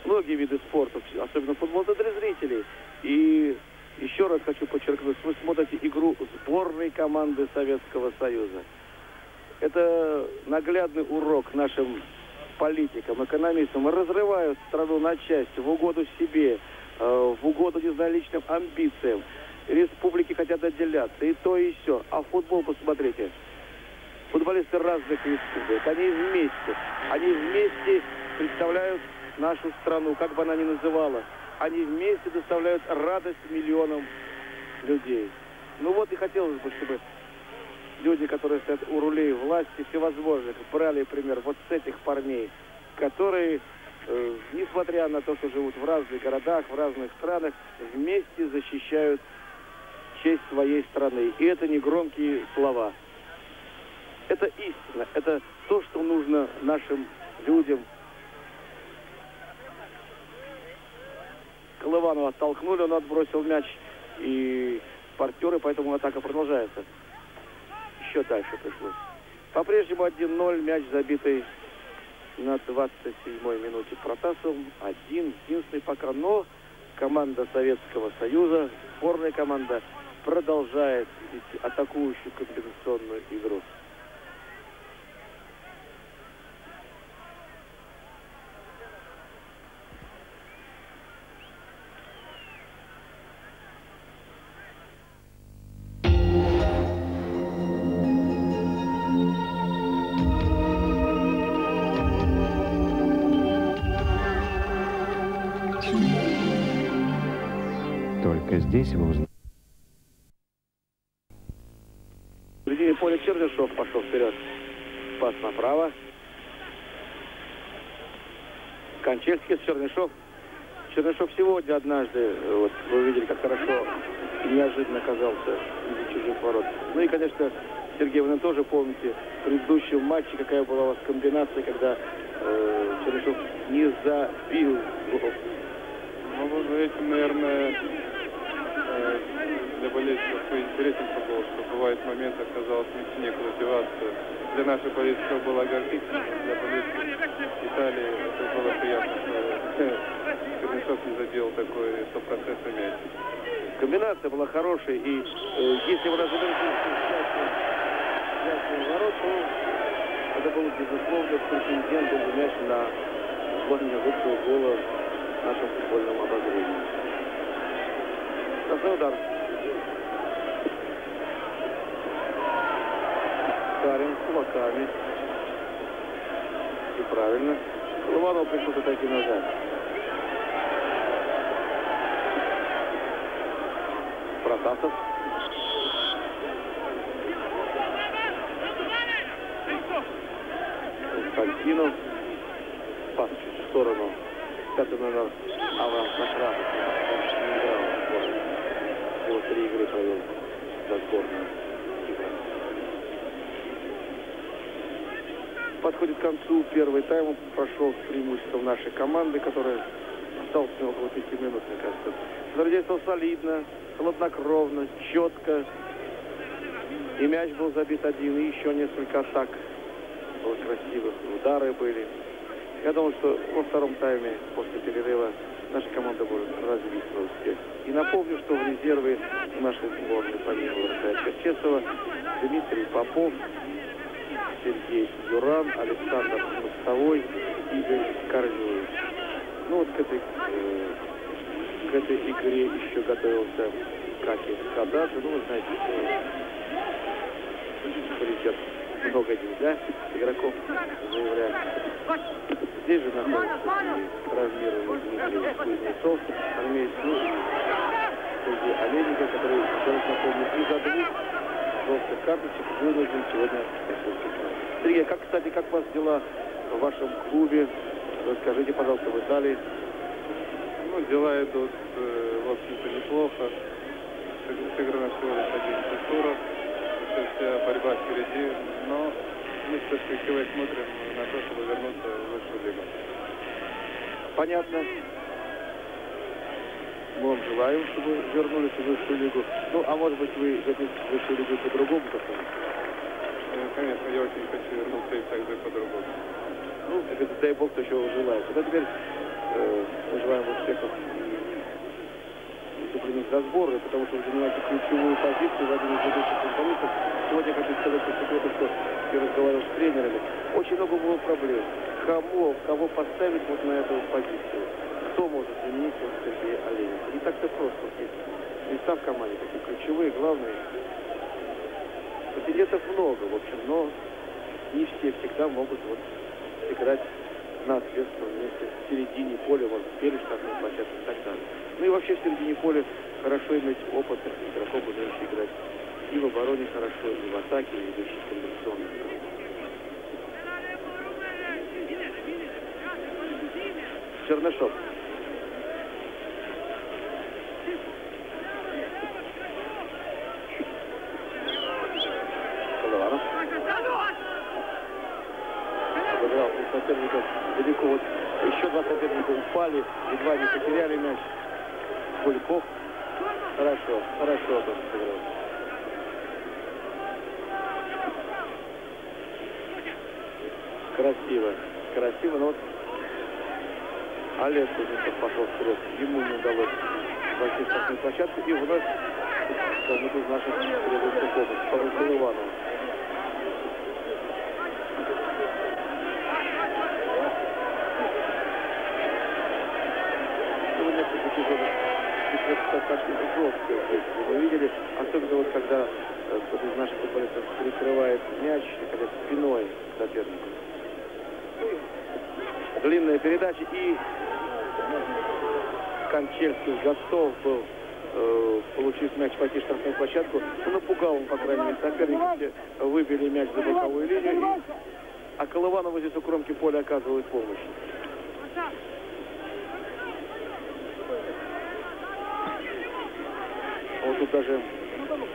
[SPEAKER 1] многие виды спорта, особенно футбол, это для зрителей. И еще раз хочу подчеркнуть, вы смотрите игру сборной команды Советского Союза. Это наглядный урок нашим политикам, экономистам. Разрывают страну на части в угоду себе, э, в угоду, не знаю, личным амбициям республики хотят отделяться, и то, и все. А футбол, посмотрите, футболисты разных республик, они вместе, они вместе представляют нашу страну, как бы она ни называла. Они вместе доставляют радость миллионам людей. Ну вот и хотелось бы, чтобы люди, которые стоят у рулей власти всевозможных, брали пример вот с этих парней, которые, э, несмотря на то, что живут в разных городах, в разных странах, вместе защищают честь своей страны. И это не громкие слова. Это истина. Это то, что нужно нашим людям. Колыванова оттолкнули, он отбросил мяч. И партнеры, поэтому атака продолжается. Еще дальше пришлось. По-прежнему 1-0, мяч забитый на 27-й минуте Протасовым. Один, единственный пока, но команда Советского Союза, сборная команда, продолжает атакующую комбинационную игру.
[SPEAKER 5] Только здесь вы узнаете.
[SPEAKER 1] Чернышов пошел вперед. Пас направо. Кончельский, Чернышов. Чернышов сегодня однажды, вот вы увидели, как хорошо неожиданно оказался из чужих ворот. Ну и, конечно, Сергей, вы тоже помните в предыдущем матче, какая была у вас комбинация, когда э, Чернышов не забил гол.
[SPEAKER 2] Ну, вот этим, наверное, э, для болельщиков интересен футбол, что бывают моменты, казалось, некуда деваться. Для наших болельщиков было огорчительно, для болельщиков Италии это было приятно, что Чернышов не забил такой стопроцентный мяч.
[SPEAKER 1] Комбинация была хорошая, и э, если бы даже ворот, то это был, безусловно, претендент мяч на звание лучшего гола в нашем футбольном. Красный удар. Карин кулаками. И правильно. Лованов пришлось отойти назад. Протасов. Константинов. Пас в сторону. Пятый номер Авраам Сахратов. Не играл в сборной. Всего три игры провел за сборную. Подходит к концу первый тайм. Прошел с преимуществом нашей команды, которая осталось около пяти минут, мне кажется. Задействовал солидно, хладнокровно, четко. И мяч был забит один, и еще несколько атак было красивых, удары были. Я думал, что во втором тайме, после перерыва, наша команда может развить свой успех. И напомню, что в резерве нашей сборной, помимо вратаря Черчесова, Дмитрий Попов, Сергей Юран, Александр Мостовой, Игорь Корнеев. Ну вот к этой, э, к этой игре еще готовился Кати Кададзе. Ну, вы знаете, что сейчас много да, игроков заявляют. Здесь же находится травмированный Кузнецов, армеец, ну, среди Олейника, который, раз напомню, из-за двух желтых карточек вынужден сегодня Сергей, как, кстати, как у вас дела в вашем клубе? Расскажите, пожалуйста, в Италии.
[SPEAKER 2] Ну, дела идут, э, в общем-то, неплохо. Сыграно всего лишь 11 туров. Еще вся борьба впереди. Но мы с перспективой смотрим на то, чтобы вернуться в лигу.
[SPEAKER 1] Понятно. Мы вам желаем, чтобы вернулись в высшую лигу. Ну, а может быть, вы в высшую лигу по-другому как-то?
[SPEAKER 2] Э, Конечно, я очень хочу вернуться и также по-другому.
[SPEAKER 1] Ну, говорится, дай бог, кто еще желает. Тогда теперь э, мы желаем успехов за сборы, потому что вы занимаете ключевую позицию в один из ведущих футболистов. Сегодня хочу сказать по секрету, что я разговаривал с тренерами. Очень много было проблем. Кого, кого поставить вот на эту позицию? Кто может заменить вот Сергея Оленина? Не так-то просто. Вот места в команде, такие ключевые, главные. Претендентов много, в общем, но не все всегда могут вот играть на ответственном месте в середине поля, может, перед штатной площадкой и так далее. Ну и вообще в середине поля хорошо иметь опытных игроков, умеющих играть и в обороне хорошо, и в атаке, и ведущих комбинационно. Чернышов. Колыванов. Обыграл соперников далеко. Вот еще два соперника упали, едва не потеряли мяч. Куликов. Хорошо, хорошо. Красиво, красиво, но вот Олег Кузнецов пошел вперед. Ему не удалось войти в штрафную площадку и вновь кому-то из наших требуется помощь. Павел эпизодов достаточно жесткое действие. Вы видели, особенно вот когда э, кто-то из наших футболистов прикрывает мяч, находясь спиной к сопернику. Длинная передача и Кончельский готов был, э, получив мяч, пойти в штрафную площадку. Ну, напугал он, по крайней мере, соперника. Все выбили мяч за боковую линию. И... А Колыванову здесь у кромки поля оказывает помощь. Вот тут даже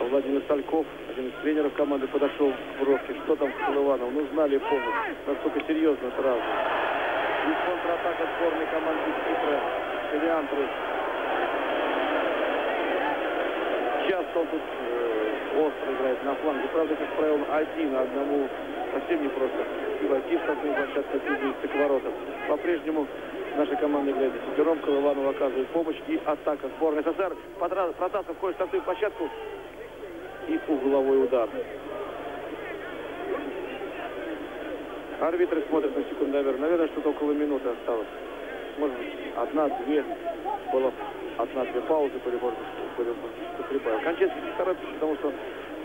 [SPEAKER 1] Владимир Тальков, один из тренеров команды, подошел к бровке. Что там с Колывановым? Нужна ли помощь? Насколько серьезно травма? Контратака сборной команды Кипра. Пелиантры. Часто он тут э, остро играет на фланге. Правда, как правило, один, а одному совсем не просто и войти в штрафную площадку, приблизиться к воротам. По-прежнему наша команда играет десятером. Колыванов оказывает помощь. И атака сборной СССР. Протасов входит в штрафную площадку. И угловой удар. Арбитры смотрят на секундомер. Наверное, что-то около минуты осталось. Может быть, одна-две. Было одна-две паузы, были, может быть. Кончается не торопится, потому что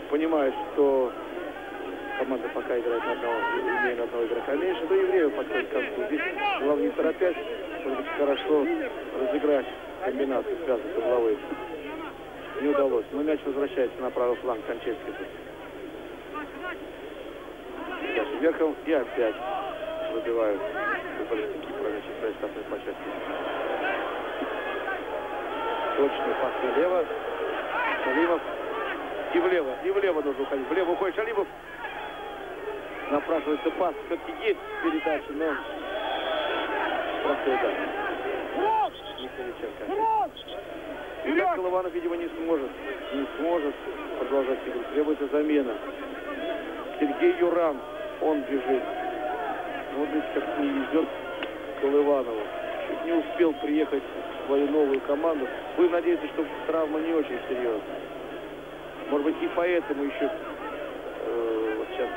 [SPEAKER 1] понимает, что команда пока играет на одного, имея на одного игрока меньше. Да и время подходит к концу. Здесь главное не торопясь, может быть, хорошо разыграть комбинацию, связанную с угловой. Не удалось. Но мяч возвращается на правый фланг Кончельский. Дальше верхом и опять выбивают футболисты Кипра мяч из штрафной площадки. Точный пас налево. Шалимов. И влево, и влево нужно уходить. Влево уходит Шалимов. Напрашивается пас. Все-таки есть передача, но простой удар. Михаличенко. Илья Колыванов, видимо, не сможет, не сможет продолжать игру. Требуется замена. Сергей Юран, он бежит. Видите, как не везет Колыванову. Чуть не успел приехать в свою новую команду. Будем надеяться, что травма не очень серьезная. Может быть, и поэтому еще э, вот сейчас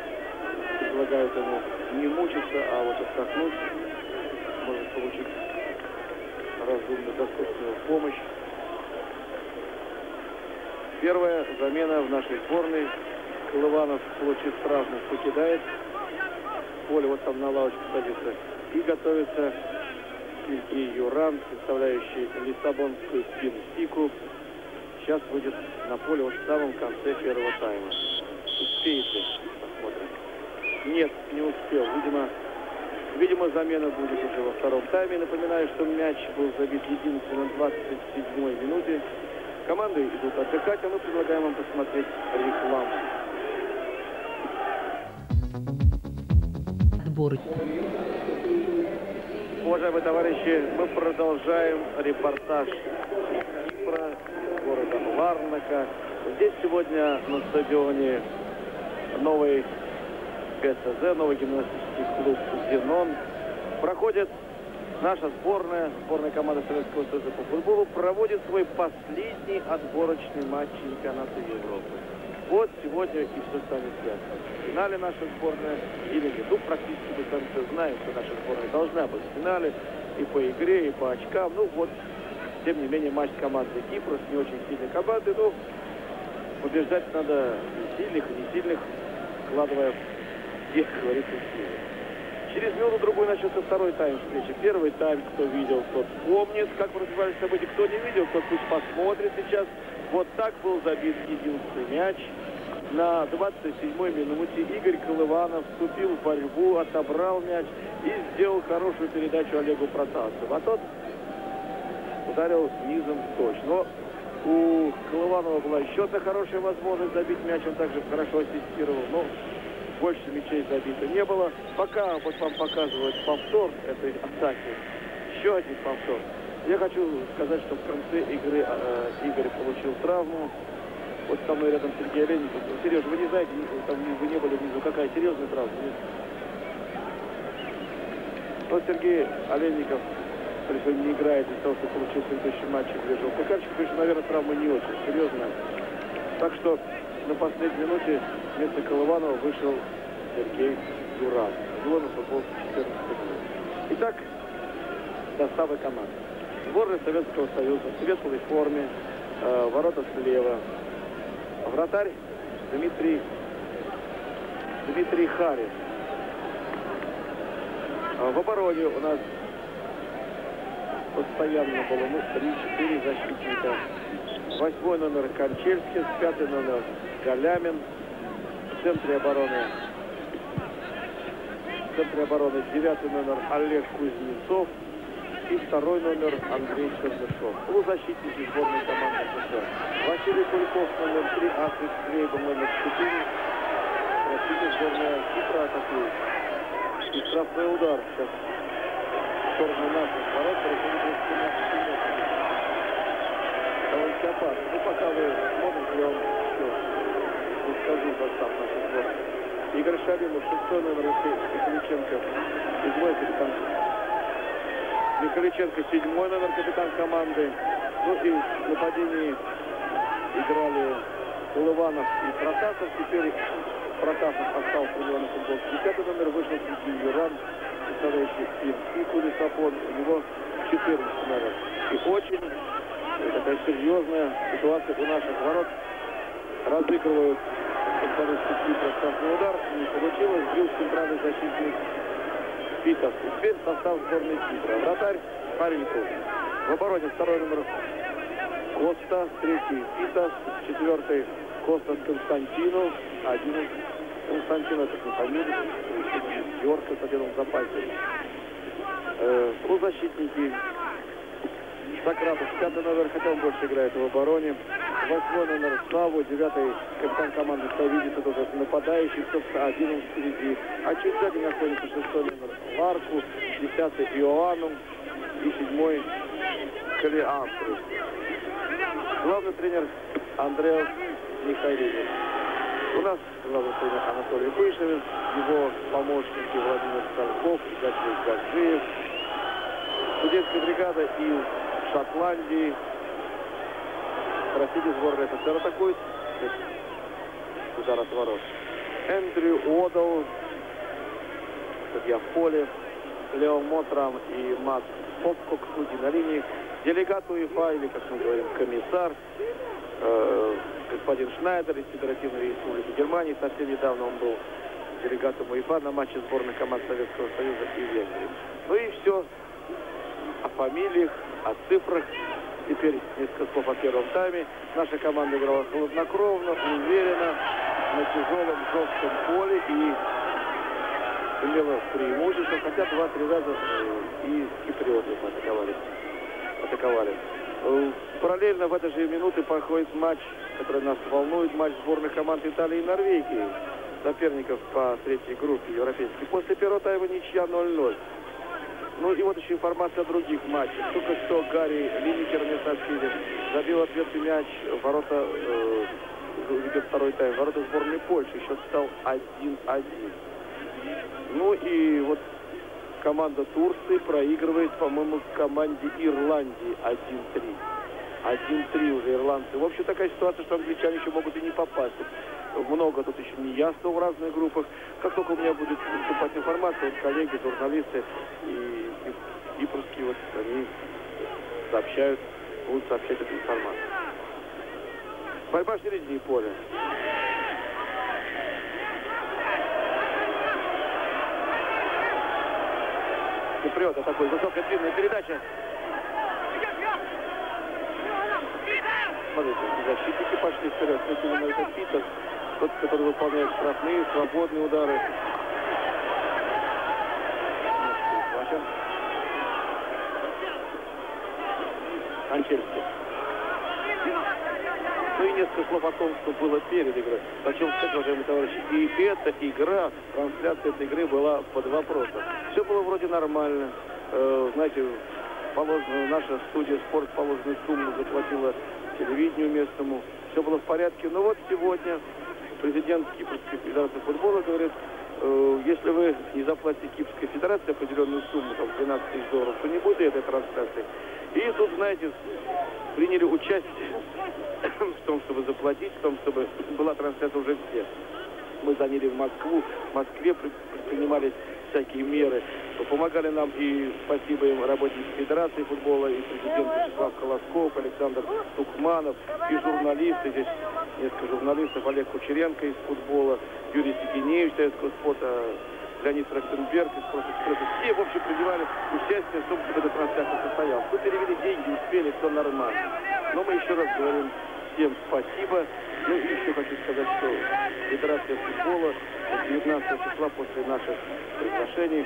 [SPEAKER 1] предлагают ему не мучиться, а вот отдохнуть. Может получить разумную, доступную помощь. Первая замена в нашей сборной Колыванов, получив травму, покидает поле, вот там на лавочке садится, и готовится Сергей Юран, представляющий Лиссабонскую Бенфику. Сейчас выйдет на поле вот в самом конце первого тайма. Успеет ли? Посмотрим. Нет, не успел. Видимо, видимо, замена будет уже во втором тайме. Напоминаю, что мяч был забит единственно на 27-й минуте. Команды идут отдыхать, а мы предлагаем вам посмотреть рекламу.
[SPEAKER 6] Отбор.
[SPEAKER 1] Уважаемые товарищи, мы продолжаем репортаж Кипра, города Ларнака. Здесь сегодня на стадионе новый ГСЗ, новый гимнастический клуб «Зенон». Проходит наша сборная, сборная команда Советского Союза по футболу, проводит свой последний отборочный матч чемпионата Европы. Вот сегодня и все станет ясно. Финале наша сборная или нет. Ну, практически мы сами все знаем, что наша сборная должна быть в финале и по игре, и по очкам. Ну, вот, тем не менее, матч команды Кипра с не очень сильной командой. Ну, побеждать надо и сильных, и не сильных, вкладывая, как говорится, силы. Через минуту-другую начнется второй тайм встречи. Первый тайм, кто видел, тот помнит, как развивались события. Кто не видел, тот пусть посмотрит сейчас. Вот так был забит единственный мяч. На 27-й минуте Игорь Колыванов вступил в борьбу, отобрал мяч и сделал хорошую передачу Олегу Протасову. А тот ударил низом в точно. Но у Колыванова была еще одна хорошая возможность забить мяч. Он также хорошо ассистировал. Но больше мячей забито не было. Пока вот вам показывают повтор этой атаки. Еще один повтор. Я хочу сказать, что в конце игры э, Игорь получил травму. Вот со мной рядом Сергей Олеников. Сереж, вы не знаете, там вы не были внизу, какая серьезная травма? Нет? Сергей Олеников сегодня не играет из-за того, что получил в предыдущем матче желтые карточки. Конечно, наверное, травма не очень серьезная. Так что на последней минуте вместо Колыванова вышел Сергей Дурак. Его на футбол 14 минут. Итак, составы команды. Сборная Советского Союза в светлой форме, э, ворота слева. Вратарь Дмитрий, Дмитрий Харин. А в обороне у нас постоянно было ну, 3-4 защитника. Восьмой номер Кончельский, пятый номер Галямин. В центре обороны в центре обороны девятый номер Олег Кузнецов и второй номер Андрей Чернышов. Полузащитники сборной команды СССР. Василий Куликов номер 3, Африк Клейба номер 4. Защитник сборная Кипра атакует. И штрафной удар сейчас сторону наших ворот. Происходит Довольно опасно. Ну, пока вы смотрите, я вам все расскажу состав нашей сборной. Игорь Шалимов, шестой номер Михаличенко, седьмой капитан. Михаличенко, седьмой номер капитан команды. Ну и в нападении играли Улыванов и Протасов. Теперь Протасов остался у на футболке. Десятый номер вышел Сергей Юран, представляющий Пинсику Лисапон. У него 14 номер. И очень такая серьезная ситуация у наших ворот. Разыгрывают подставочки Кипра удар. Не получилось. Сбил центральный защитник Питов. И теперь состав сборной Кипра. Вратарь Пареньков. В обороне второй номер Коста, третий Питов, четвертый Костас Константинов, один Константинов, это фамилия, Йорка с в запасе. Э, полузащитники Сократов, пятый номер, хотя он больше играет в обороне. Восьмой номер Славу, девятый капитан команды Савидис, это уже нападающий, собственно, один впереди. А чуть сзади находится шестой номер Ларку, десятый Иоанну и седьмой Калиантру. Главный тренер Андреас Михайлович. У нас главный тренер Анатолий Пышевец, его помощники Владимир Сальков, Игорь Гаджиев, студентская бригада из Шотландии. Простите, сборная СССР атакует. Удар от ворот. Эндрю Одал, судья в поле. Лео Мотрам и Мат Попкок, судьи на линии. Делегат УЕФА, или, как мы говорим, комиссар, э, господин Шнайдер из Федеративной Республики Германии. Совсем недавно он был делегатом УЕФА на матче сборной команд Советского Союза и Венгрии. Ну и все о фамилиях, о цифрах. Теперь несколько слов о первом тайме. Наша команда играла хладнокровно, уверенно, на тяжелом жестком поле и имела преимущество, хотя два-три раза э, и киприоты атаковали. атаковали. Э, параллельно в этой же минуты проходит матч, который нас волнует, матч сборных команд Италии и Норвегии, соперников по третьей группе европейской. После первого тайма ничья 0-0. Ну и вот еще информация о других матчах. Только что Гарри Линникер мне сообщили. Забил ответный мяч. Ворота э, второй тайм. Ворота сборной Польши. Счет стал 1-1. Ну и вот команда Турции проигрывает, по-моему, команде Ирландии 1-3. 1-3 уже ирландцы. В общем, такая ситуация, что англичане еще могут и не попасть. Много тут еще не ясно в разных группах. Как только у меня будет поступать информация, коллеги, журналисты и кипрские, вот они сообщают, будут сообщать эту информацию. Борьба в середине поля. Киприота такой высокая длинная передача. Смотрите, защитники пошли вперед. Смотрите, это Питер, тот, который выполняет штрафные, свободные удары. Анчельский. Ну и несколько слов о том, что было перед игрой. Причем, кстати, уважаемые товарищи, и эта игра, трансляция этой игры была под вопросом. Все было вроде нормально. Э, знаете, положенную, наша студия «Спорт» положенную сумму заплатила телевидению местному. Все было в порядке. Но вот сегодня президент Кипрской федерации футбола говорит, э, если вы не заплатите Кипрской федерации определенную сумму, там 12 тысяч долларов, то не будет этой трансляции. И тут, знаете, приняли участие в том, чтобы заплатить, в том, чтобы была трансляция уже все. Мы заняли в Москву, в Москве предпринимались всякие меры. Помогали нам и спасибо им работники Федерации футбола, и президент Вячеслав Колосков, Александр Тукманов, и журналисты. Здесь несколько журналистов, Олег Кучеренко из футбола, Юрий Сигинеевич советского спорта, Из «Спортэкспресса». Все, в общем, принимали участие в том, чтобы эта трансляция состоялась. Мы перевели деньги, успели, все нормально. Но мы еще раз говорим всем спасибо. Ну и еще хочу сказать, что Федерация футбола 19 числа после наших приглашений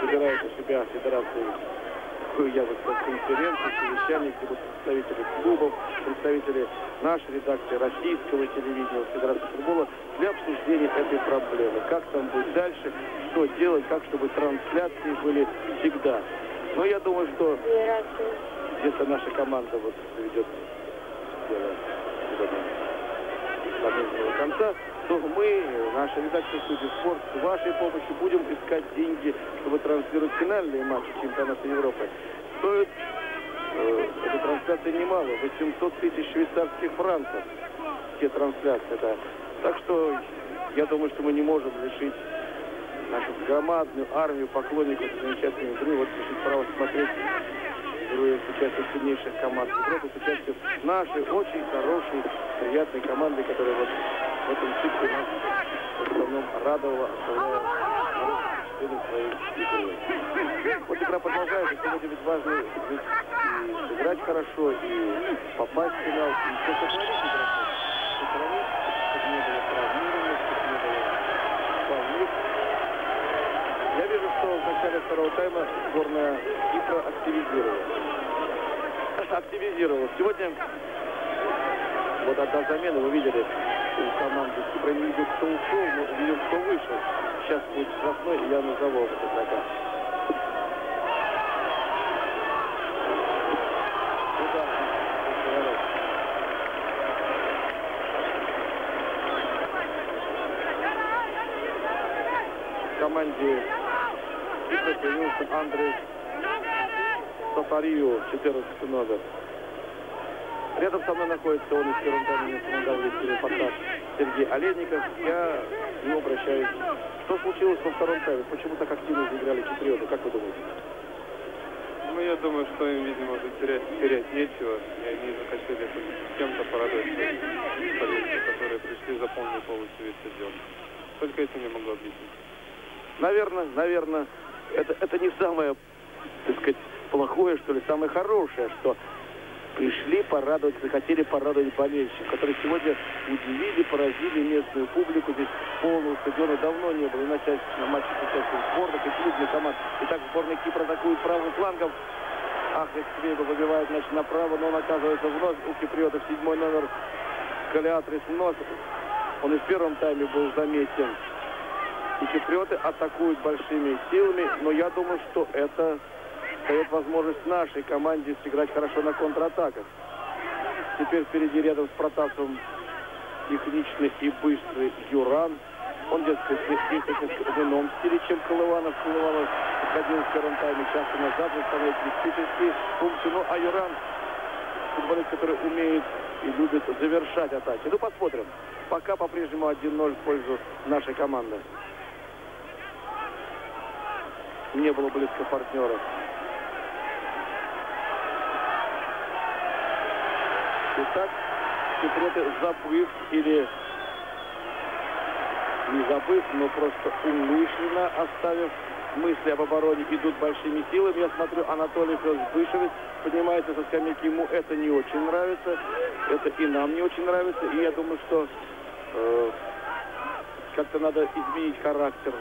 [SPEAKER 1] собирает у себя Федерацию я бы сказал, конференцию, совещание, где будут представители клубов, представители нашей редакции российского телевидения, Федерации футбола для обсуждения этой проблемы. Как там будет дальше, что делать, как чтобы трансляции были всегда. Но я думаю, что если наша команда вот ведет дело до конца, то мы, наша редакция студии «Спорт», с вашей помощью будем искать деньги, чтобы транслировать финальные матчи чемпионата Европы. Стоит э, эта трансляция немало, 800 тысяч швейцарских франков. Все трансляции, да. Так что я думаю, что мы не можем лишить нашу громадную армию поклонников замечательной игры, вот лишить права смотреть игру с участием сильнейших команд Европы, с участием нашей очень хорошей, приятной команды, которая вот в этом цикле нас в основном радовала, оставляя своей игры. Вот игра продолжается, сегодня ведь важно ведь и сыграть хорошо, и попасть в финал, и все сохранить игроков. Сохранить, чтобы не было травмированных, чтобы не было больных. Я вижу, что в начале второго тайма сборная Кипра активизировалась. Активизировалась. Сегодня вот одна замена, вы видели, у команды Кипра не видел, кто ушел, но видел, кто вышел. Сейчас будет штрафной, и я назову этот игрока. В команде Кипра появился Андрей Сафарио, 14 номер. Рядом со мной находится он из тайма командовый репортаж Сергей Олейников. Я к нему обращаюсь. Что случилось во втором тайме? Почему так активно заиграли чемпионы? Как вы думаете?
[SPEAKER 2] Ну, я думаю, что им, видимо, терять, терять нечего, и они хоть с кем-то порадовать и заполнил полностью весь стадион. Только этим я могу объяснить.
[SPEAKER 1] Наверное, наверное, это, это не самое, так сказать, плохое, что ли, самое хорошее, что пришли порадовать, захотели порадовать болельщиков, которые сегодня удивили, поразили местную публику. Здесь полного стадиона давно не было. Иначе на матче участвуют сборных и клубных команд. Итак, сборная Кипра атакует правым флангом. Ахмед Свейба выбивает значит, направо, но он оказывается вновь у киприотов. Седьмой номер Калиатрис нос. Он и в первом тайме был заметен. И киприоты атакуют большими силами, но я думаю, что это дает возможность нашей команде сыграть хорошо на контратаках. Теперь впереди рядом с Протасовым техничный и быстрый Юран. Он, действует в ином стиле, чем Колыванов. Колыванов подходил в первом тайме часто назад, выполняет критические функции. Ну, а Юран, футболист, который умеет и любит завершать атаки. Ну, посмотрим. Пока по-прежнему 1-0 в пользу нашей команды. Не было близко партнеров. Итак, секреты забыв или не забыв, но просто умышленно оставив мысли об обороне, идут большими силами. Я смотрю, Анатолий Бышевец поднимается со скамейки. Ему это не очень нравится. Это и нам не очень нравится. И я думаю, что э, как-то надо изменить характер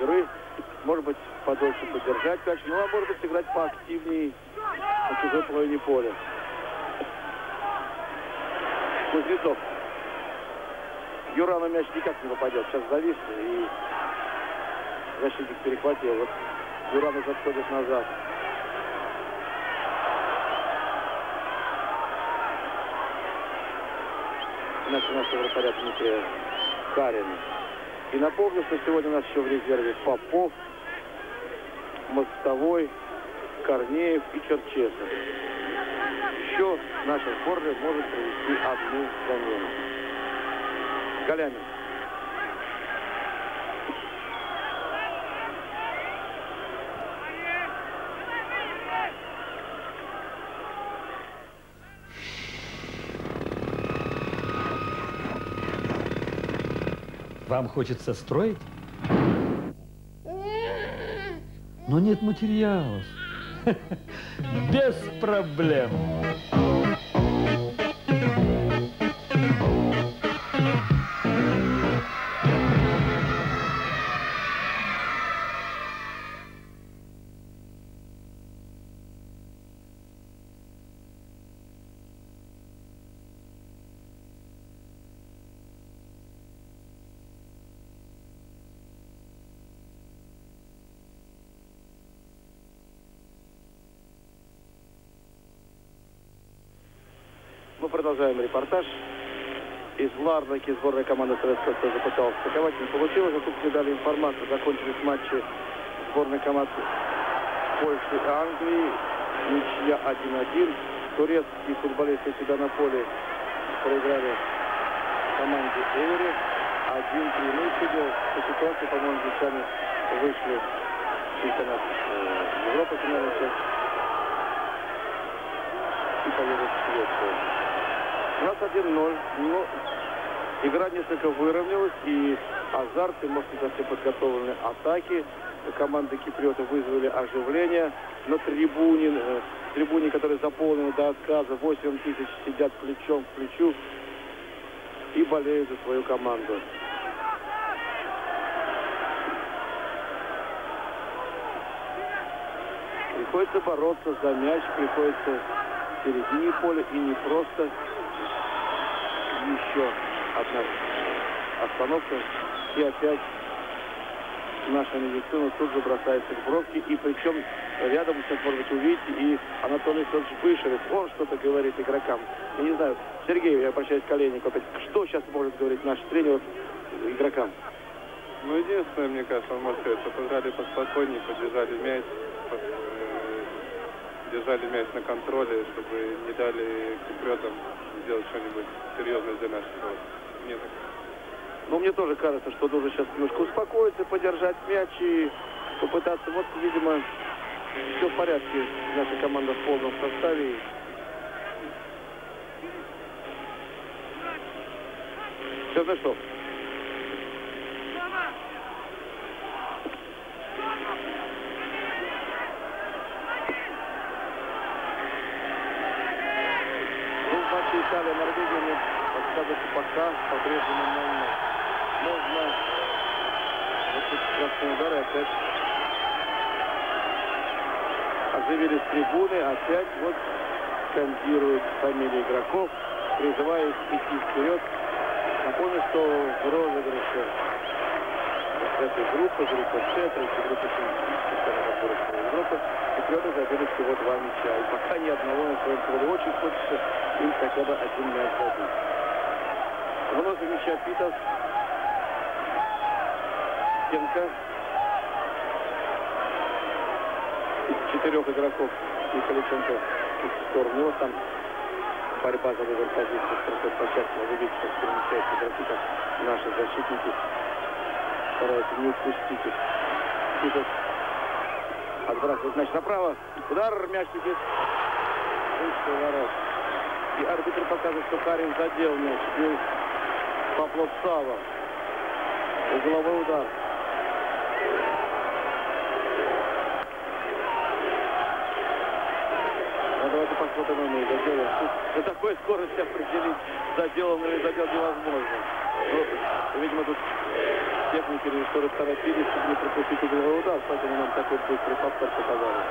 [SPEAKER 1] игры. Может быть, подольше поддержать мяч, ну а может быть, сыграть поактивнее на чужой половине поля. Кузнецов. Юра на мяч никак не попадет. Сейчас завис и защитник перехватил. Вот Юранов отходит назад. Иначе нашего вратаря Дмитрия Карина. И напомню, что сегодня у нас еще в резерве Попов, Мостовой, Корнеев и Черчесов. Еще наша сборная может провести одну замену. Галямин.
[SPEAKER 6] Вам хочется строить? Но нет материалов. Без проблем.
[SPEAKER 1] Продолжаем репортаж. Из Ларнаки сборная команды Советского Союза пыталась атаковать, не получилось. А тут мне дали информацию. Закончились матчи сборной команды Польши и Англии. Ничья 1-1. Турецкие футболисты сюда на поле проиграли команде Эвери. 1-3. Ну и судя по ситуации, по-моему, англичане вышли в чемпионат э, Европы финальной и поедут в Швецию. У нас 1-0, но игра несколько выровнялась, и азарт, и, может, не совсем подготовленные атаки команды Киприота вызвали оживление. На трибуне, э, трибуне, которая заполнена до отказа, 8 тысяч сидят плечом к плечу и болеют за свою команду. Приходится бороться за мяч, приходится в середине поля и не просто еще одна остановка. И опять наша медицина тут же бросается к бровке. И причем рядом, сейчас, может быть, увидите, и Анатолий Федорович Бышевец. Он что-то говорит игрокам. Я не знаю, Сергей, я обращаюсь к Олейнику опять. Что сейчас может говорить наш тренер игрокам?
[SPEAKER 2] Ну, единственное, мне кажется, он может сказать, что поиграли поспокойнее, поддержали мяч, держали мяч на контроле, чтобы не дали киприотам сделать что-нибудь серьезное для нашего. Мне так
[SPEAKER 1] Ну, мне тоже кажется, что нужно сейчас немножко успокоиться, подержать мяч и попытаться. Вот, видимо, все в порядке. Наша команда в полном составе. Чернышов. Ну, в матче Италия-Норвегия мне подсказывается пока по-прежнему 0-0. Можно вот тут красные удары опять оживились трибуны, опять вот скандируют фамилии игроков, призывая их идти вперед. Напомню, что в розыгрыше вот этой группы, группа С, третьей группы отборов Европы, чемпионы забили всего два мяча. И пока ни одного на своем поле. Очень хочется им хотя бы один мяч забить. Вновь мяча Питас. Стенка. Из четырех игроков Николиченко в сторону него там борьба за выбор позиции проходит площадке. Вы видите, как перемещаются игроки, как наши защитники стараются не упустить их. Питас отбрасывает мяч направо. Удар, мяч летит выше ворот. И арбитр показывает, что Карин задел мяч. Бил Паплов Сава. Угловой удар. Ну, давайте посмотрим на задел. На такой скорости определить, задел он или задел невозможно. Ну, видимо, тут техники режиссеры торопились, чтобы не пропустить угловой удар, поэтому нам такой быстрый повтор показали.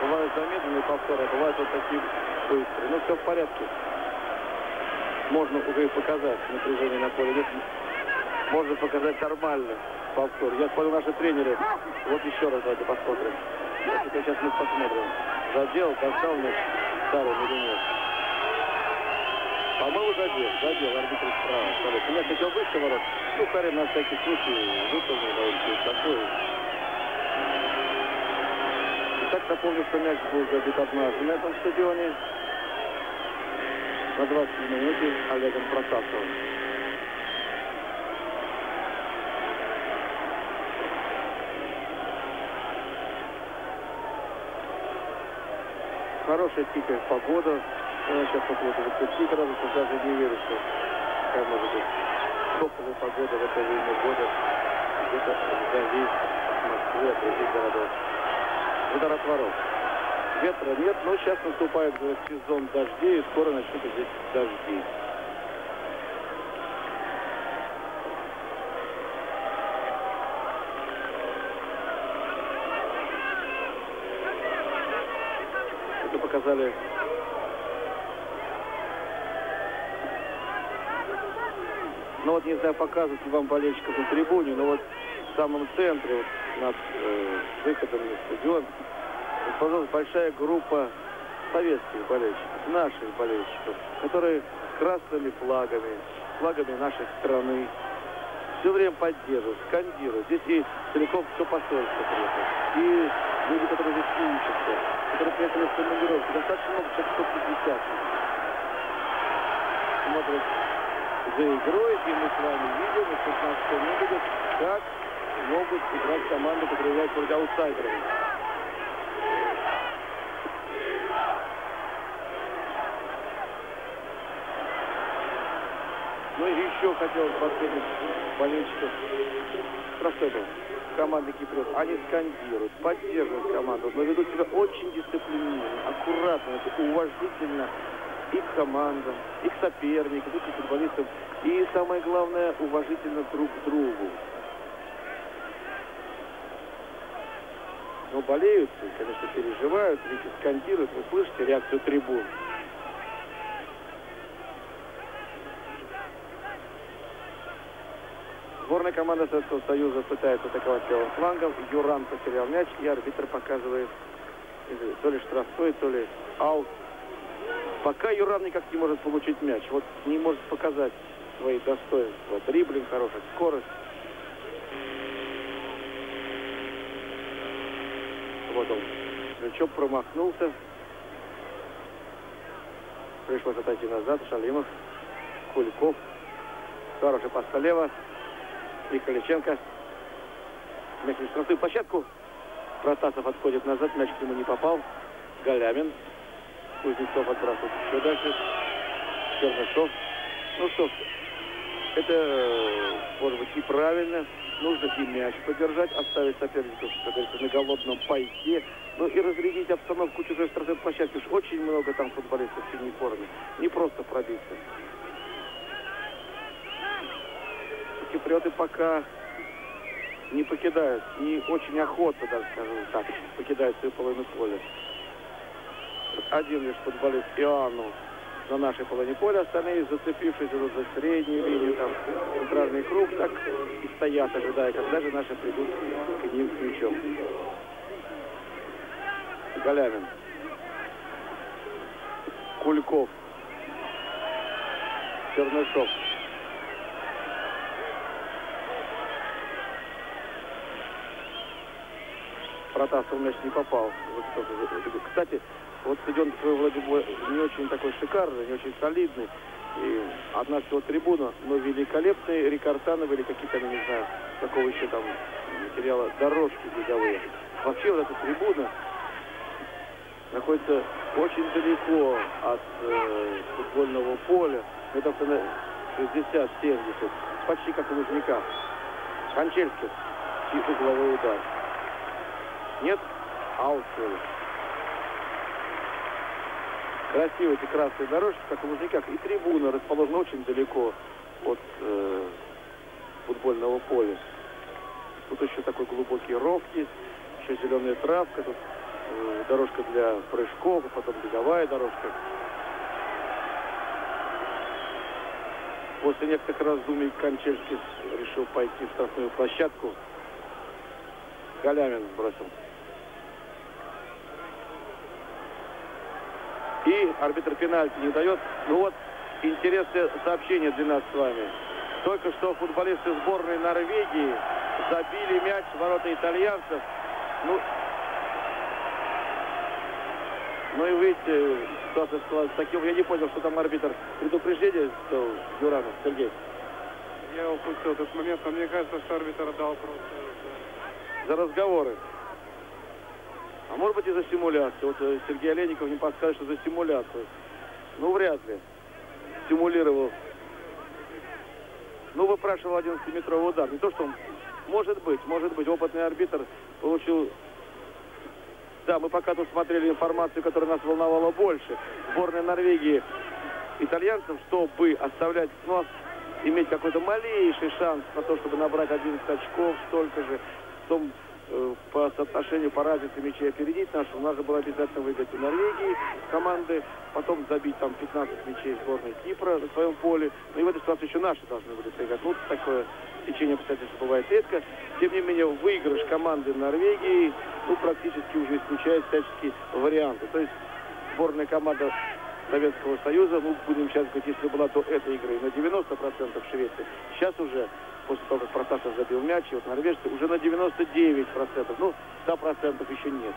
[SPEAKER 1] Бывают замедленные повторы, а бывают вот такие быстрые. Но все в порядке. Можно уже и показать напряжение на поле. Нет, можно показать нормально повтор. Я смотрю, наши тренеры. Вот еще раз давайте посмотрим. Вот сейчас мы посмотрим. Задел, достал мяч старым или нет. По-моему, задел. Задел. Арбитр справа. Смотрите. Мяч хотел выше ворот. Ну, Карин на всякий случай выполнил довольно высоко. Итак, напомню, что мяч был забит однажды на этом стадионе. На 20 минуте Олегом Протасовым. Хорошая тихая погода. Ну, сейчас около 20 градусов, даже не верю, что какая может быть теплая погода в это время года. Где-то вдали от Москвы, от других городов. Удар от ворот. Ветра нет, но сейчас наступает сезон дождей, и скоро начнутся здесь дожди. Это показали Ну вот не знаю, показывают ли вам болельщиков на трибуне, но вот в самом центре, вот над э, выходом на стадион, расположилась большая группа советских болельщиков, наших болельщиков, которые красными флагами, флагами нашей страны, все время поддерживают, скандируют. Здесь и целиком все посольство приехало. И люди, которые здесь учатся, которые приехали в командировку. Достаточно много, человек 150. Смотрят за игрой, и мы с вами видим, и 15 видят, как могут играть команды, которые являются аутсайдерами. Ну и еще хотел подсветить болельщиков. Был. Команды Киприот. Они скандируют, поддерживают команду, но ведут себя очень дисциплинированно, аккуратно, уважительно и к командам, и к соперникам, и к футболистам. И самое главное, уважительно друг к другу. Но болеют, конечно, переживают, видите, скандируют. Вы слышите реакцию трибун? Сборная команда Советского Союза пытается атаковать левым флангом. Юран потерял мяч, и арбитр показывает э, то ли штрафной, то ли аут. Пока Юран никак не может получить мяч. Вот не может показать свои достоинства. Дриблинг хороший, скорость. Вот он. Крючок промахнулся. Пришлось отойти назад. Шалимов. Куликов. Хороший пас слева. И Количенко. Мяч на штрафную площадку. Протасов отходит назад. Мяч к нему не попал. Галямин. Кузнецов отбрасывает еще дальше. Чернышов. Ну что, Это, э, может быть, неправильно. Нужно и мяч подержать, оставить соперников, как говорится, на голодном пайке. Ну и разрядить обстановку чужой штрафной площадки. Уж очень много там футболистов в синей форме. Не просто пробиться. Киприоты пока не покидают, не очень охотно, даже скажем так, покидают свою половину поля. Один лишь футболист Иоанну на нашей половине поля, остальные, зацепившись уже за среднюю линию, там, центральный круг, так и стоят, ожидая, когда же наши придут к ним с мячом. Галямин. Кульков. Чернышов. Протасов мяч не попал. Кстати, вот стадион вроде бы не очень такой шикарный, не очень солидный. И одна всего трибуна, но великолепные рекордановые или какие-то, не знаю, какого еще там материала, дорожки беговые. Вообще вот эта трибуна находится очень далеко от э, футбольного поля. Это на 60-70, почти как у Лужника. Кончельских и угловой удар. Нет? Аутфилд. Красивые эти красные дорожки, как в Лужниках. И трибуна расположена очень далеко от э, футбольного поля. Тут еще такой глубокий ров есть, еще зеленая травка, тут э, дорожка для прыжков, а потом беговая дорожка. После некоторых раздумий Кончельский решил пойти в штрафную площадку. Галямин бросил. И арбитр пенальти не дает. Ну вот, интересное сообщение для нас с вами. Только что футболисты сборной Норвегии забили мяч в ворота итальянцев. Ну, ну и видите, ситуация складывается таким. Я не понял, что там арбитр предупреждение сделал Юранов, Сергей.
[SPEAKER 2] Я упустил этот момент, но мне кажется, что арбитр дал просто...
[SPEAKER 1] За разговоры. А может быть и за стимуляцию. Вот э, Сергей Олейников не подскажет, что за стимуляцию. Ну, вряд ли. Стимулировал. Ну, выпрашивал 11-метровый удар. Не то, что он... Может быть, может быть, опытный арбитр получил... Да, мы пока тут смотрели информацию, которая нас волновала больше. Сборная Норвегии итальянцам, чтобы оставлять, ну, иметь какой-то малейший шанс на то, чтобы набрать 11 очков, столько же, в том по соотношению по разнице мячей опередить нашу. Же было обязательно выиграть у Норвегии команды, потом забить там 15 мячей сборной Кипра на своем поле. Ну и в этой ситуации еще наши должны были проиграть. Ну, такое течение обстоятельств бывает редко. Тем не менее, выигрыш команды Норвегии ну, практически уже исключает всяческие варианты. То есть сборная команда Советского Союза, ну, будем сейчас говорить, если была до этой игры на 90% Швеции, сейчас уже Протасов забил мяч, и вот норвежцы уже на 99%. Ну, 100% еще нет.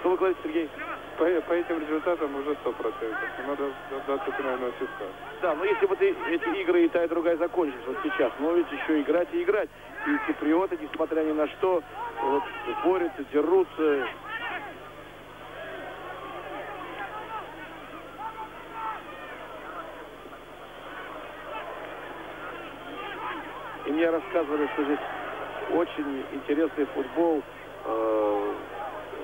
[SPEAKER 1] Что вы говорите, Сергей?
[SPEAKER 2] По, по этим результатам уже 100%. Надо дождаться финального свистка.
[SPEAKER 1] Да, но если бы эти игры и та, и другая закончились вот сейчас, но ведь еще играть и играть. И киприоты, несмотря ни на что, вот, борются, дерутся, мне рассказывали, что здесь очень интересный футбол э,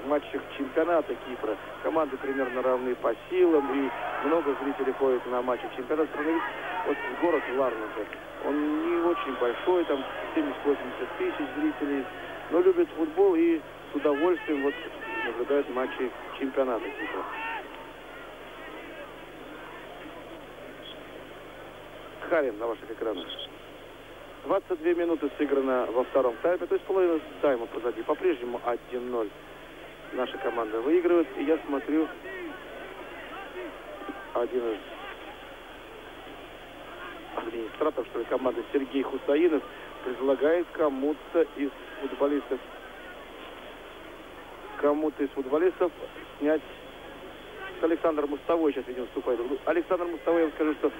[SPEAKER 1] в матчах чемпионата Кипра. Команды примерно равны по силам, и много зрителей ходят на матчи чемпионата страны. Вот город Ларнага, он не очень большой, там 70-80 тысяч зрителей, но любит футбол и с удовольствием вот наблюдают матчи чемпионата Кипра. Харин на ваших экранах. 22 минуты сыграно во втором тайме, то есть половина тайма позади. По-прежнему 1-0 наша команда выигрывает. И я смотрю, один из администраторов, что ли, команды Сергей Хусаинов предлагает кому-то из футболистов кому-то из футболистов снять Александр Мустовой сейчас, видимо, вступает. Александр Мустовой, я вам скажу, что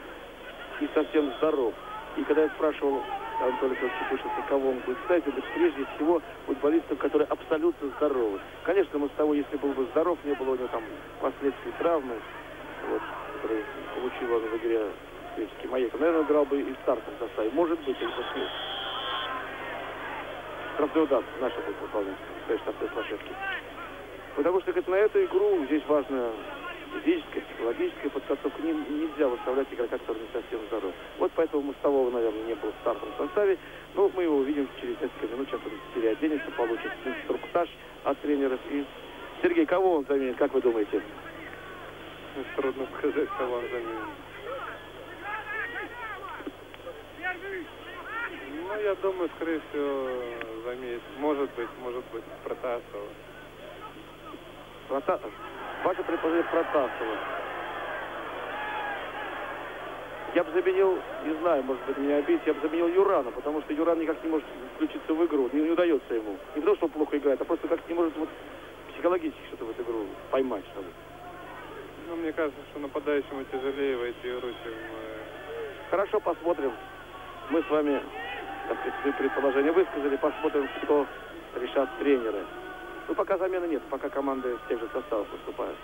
[SPEAKER 1] не совсем здоров. И когда я спрашивал Анатолий Федорович пишется, кого он будет ставить, это прежде всего футболистов, которые абсолютно здоровы. Конечно, Мостовой, если был бы здоров, не было у него там последствий травмы, вот, который получил он в игре с Киевским Маяком. Наверное, играл бы и в стартовом составе. Может быть, или после штрафной удар наши будет выполнять, с штрафной площадки. Потому что как на эту игру здесь важно физическая, психологическая подготовка. Не, нельзя выставлять игрока, который не совсем здоров. Вот поэтому Мостового, наверное, не было в стартовом составе. Но мы его увидим через несколько минут. Сейчас он переоденется, получит инструктаж от тренеров. И Сергей, кого он заменит, как вы думаете?
[SPEAKER 2] Трудно сказать, кого он заменит. Ну, я думаю, скорее всего, заменит. Может быть, может быть, Протасова.
[SPEAKER 1] Протасов? Ваше предположение Протасова. Я бы заменил, не знаю, может быть, меня обидеть, я бы заменил Юрана, потому что Юран никак не может включиться в игру, не, не удается ему. Не потому, что он плохо играет, а просто как не может вот, психологически что-то в эту игру поймать, что ли.
[SPEAKER 2] Ну, мне кажется, что нападающему тяжелее войти в игру, чем... э,
[SPEAKER 1] Хорошо, посмотрим. Мы с вами, так сказать, свои предположения высказали, посмотрим, что решат тренеры. Ну, пока замены нет, пока команды в тех же составах выступают.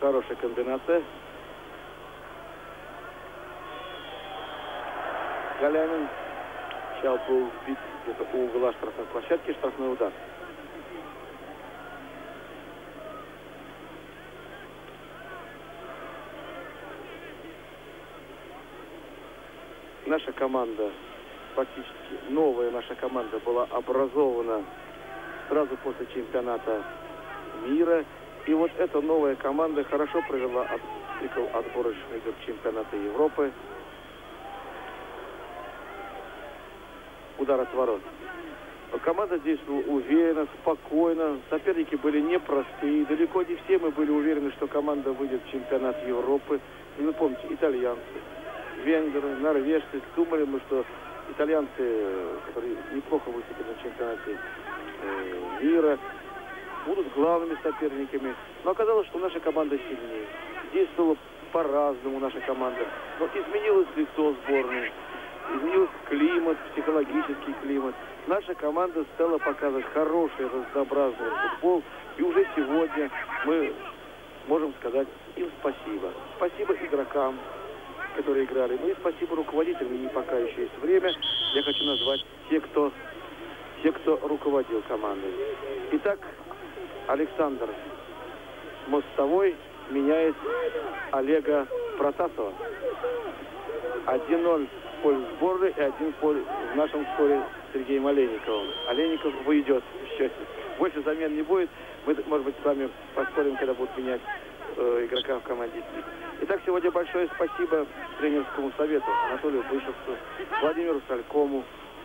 [SPEAKER 1] Хорошая комбинация. Галямин сейчас был сбит где-то у угла штрафной площадки, штрафной удар. Наша команда, фактически новая наша команда была образована сразу после чемпионата мира. И вот эта новая команда хорошо провела от, цикл отборочных игр чемпионата Европы. Удар от ворот. Команда действовала уверенно, спокойно. Соперники были непростые. Далеко не все мы были уверены, что команда выйдет в чемпионат Европы. И вы помните, итальянцы, венгры, норвежцы. Думали мы, что итальянцы, которые неплохо выступили на чемпионате э, мира, будут главными соперниками. Но оказалось, что наша команда сильнее. Действовала по-разному наша команда. Но изменилось лицо сборной. Изменился климат, психологический климат. Наша команда стала показывать хороший, разнообразный футбол. И уже сегодня мы можем сказать им спасибо. Спасибо игрокам, которые играли. Ну и спасибо руководителям. И пока еще есть время, я хочу назвать те, кто, те, кто руководил командой. Итак, Александр Мостовой меняет Олега Протасова. 1-0 в пользу сборной и один в нашем споре с Сергеем Олейниковым. Олейников выйдет в счете. Больше замен не будет. Мы, может быть, с вами поспорим, когда будут менять э, игрока в команде. Итак, сегодня большое спасибо тренерскому совету Анатолию Бышевцу, Владимиру Салькому,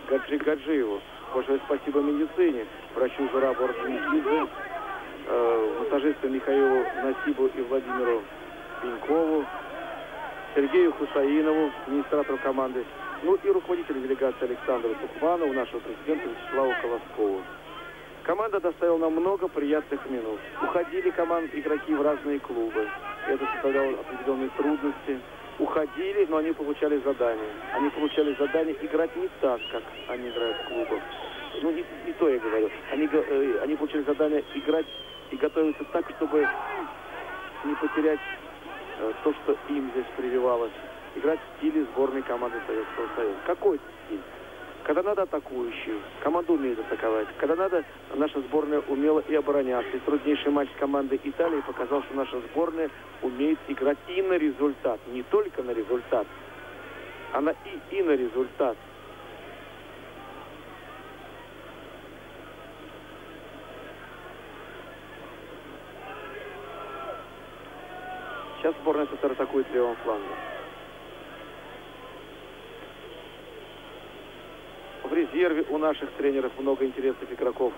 [SPEAKER 1] Гаджи Гаджиеву. Большое спасибо медицине, врачу Журабу Орджоникидзе, э, массажисту Михаилу Насибу и Владимиру Пенькову, Сергею Хусаинову, администратору команды, ну и руководителю делегации Александру Тухманову, нашего президента Вячеславу Колоскову. Команда доставила нам много приятных минут. Уходили команд, игроки в разные клубы. Это составляло определенные трудности. Уходили, но они получали задания. Они получали задание играть не так, как они играют в клубах. Ну, не, не то я говорю. Они, э, они получили задание играть и готовиться так, чтобы не потерять э, то, что им здесь прививалось. Играть в стиле сборной команды Советского Союза. Какой? Когда надо атакующий, команда умеет атаковать. Когда надо, наша сборная умела и обороняться. И труднейший матч с командой Италии показал, что наша сборная умеет играть и на результат. Не только на результат, а на и, и на результат. Сейчас сборная СССР атакует левым флангом. В резерве у наших тренеров много интересных игроков,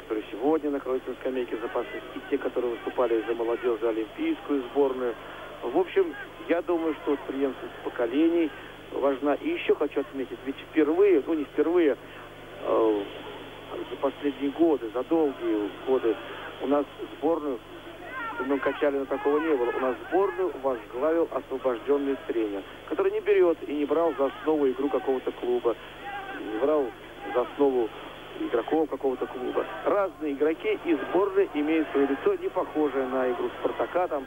[SPEAKER 1] которые сегодня находятся на скамейке запасных, и те, которые выступали за молодежь, за олимпийскую сборную. В общем, я думаю, что преемственность поколений важна. И еще хочу отметить, ведь впервые, ну не впервые, э, за последние годы, за долгие годы у нас сборную мы Качалина такого не было. У нас сборную возглавил освобожденный тренер, который не берет и не брал за основу игру какого-то клуба, брал за основу игроков какого-то клуба. Разные игроки и сборные имеют свое лицо, не похожее на игру Спартака, там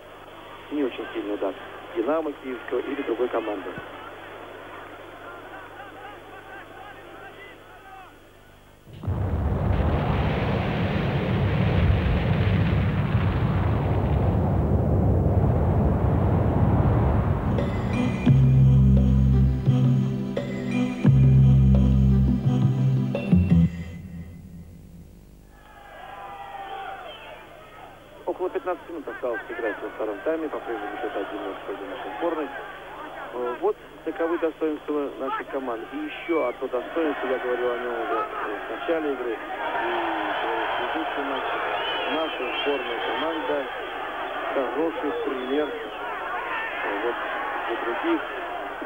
[SPEAKER 1] не очень сильный удар. Динамо Киевского или другой команды. Еще одно достоинство, я говорил о нем уже э, в начале игры и говорил в предыдущем матче. Наша сборная команда хороший пример э, вот, для других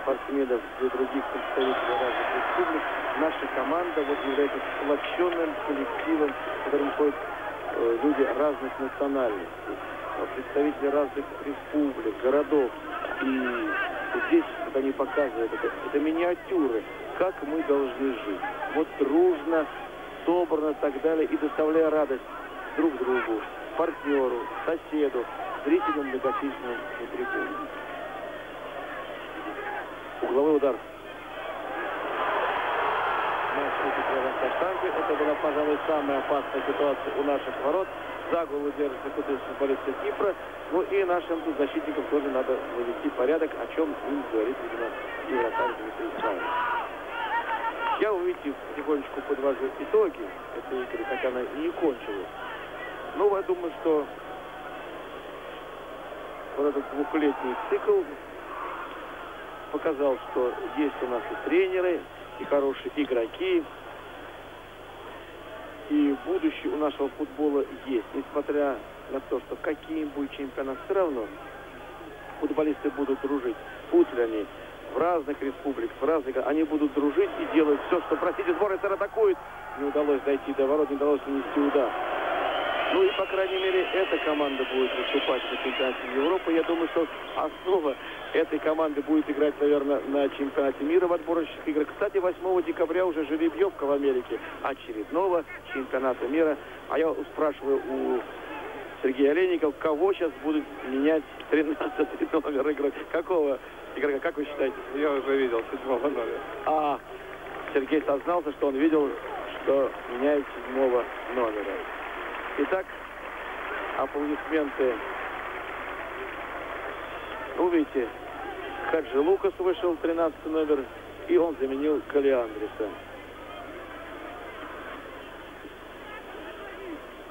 [SPEAKER 1] спортсменов, для других представителей разных республик. Наша команда вот является сплоченным коллективом, в котором ходят э, люди разных национальностей, э, представители разных республик, городов. И здесь, вот они показывают, это, это миниатюры, как мы должны жить. Вот дружно, собрано и так далее, и доставляя радость друг другу, партнеру, соседу, зрителям многочисленным на. Угловой удар. Это была, пожалуй, самая опасная ситуация у наших ворот. За голову держится тут футболисты Кипра. Ну и нашим тут защитникам тоже надо навести порядок, о чем им говорит, видимо, и Дмитрий Исаев. Я, увидите, потихонечку подвожу итоги этой игры, так она и не кончилась. Ну, я думаю, что вот этот двухлетний цикл показал, что есть у нас и тренеры, и хорошие игроки, и будущее у нашего футбола есть. Несмотря на то, что каким будет чемпионат, все равно футболисты будут дружить. Будь ли они в разных республиках, в разных... Они будут дружить и делать все, что, простите, сборная атакует. Не удалось дойти до ворот, не удалось нанести удар. Ну и, по крайней мере, эта команда будет выступать на чемпионате Европы. Я думаю, что основа этой команды будет играть, наверное, на чемпионате мира в отборочных играх. Кстати, 8 декабря уже жеребьевка в Америке очередного чемпионата мира. А я спрашиваю у Сергея Олейникова, кого сейчас будут менять 13 номер игрок? Какого игрока, как вы считаете?
[SPEAKER 2] Я уже видел седьмого номера.
[SPEAKER 1] А Сергей сознался, что он видел, что меняют седьмого номера. Итак, аплодисменты. Ну, видите, Хаджи Лукас вышел, 13 номер, и он заменил Калиандриса.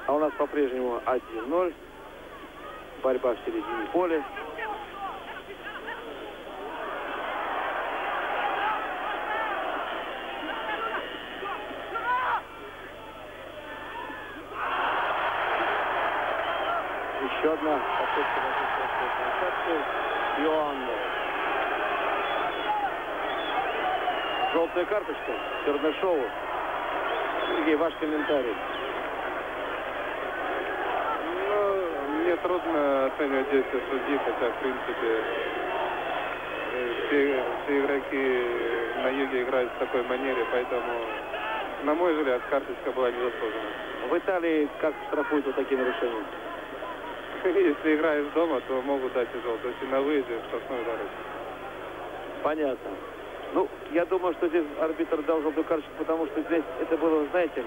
[SPEAKER 1] А у нас по-прежнему 1-0. Борьба в середине поля. Еще одна попытка на трансляцию. Иоанна. Желтая карточка Чернышову. Сергей, ваш комментарий.
[SPEAKER 2] Ну, мне трудно оценивать действия судьи, хотя, в принципе, э, все, все игроки на юге играют в такой манере, поэтому, на мой взгляд, карточка была незаслужена.
[SPEAKER 1] В Италии как штрафуют за такие нарушения?
[SPEAKER 2] Если играешь дома, то могут дать и желтую. Если на выезде, штрафной удар.
[SPEAKER 1] Понятно. Ну, я думаю, что здесь арбитр дал желтую карточку, потому что здесь это было, знаете,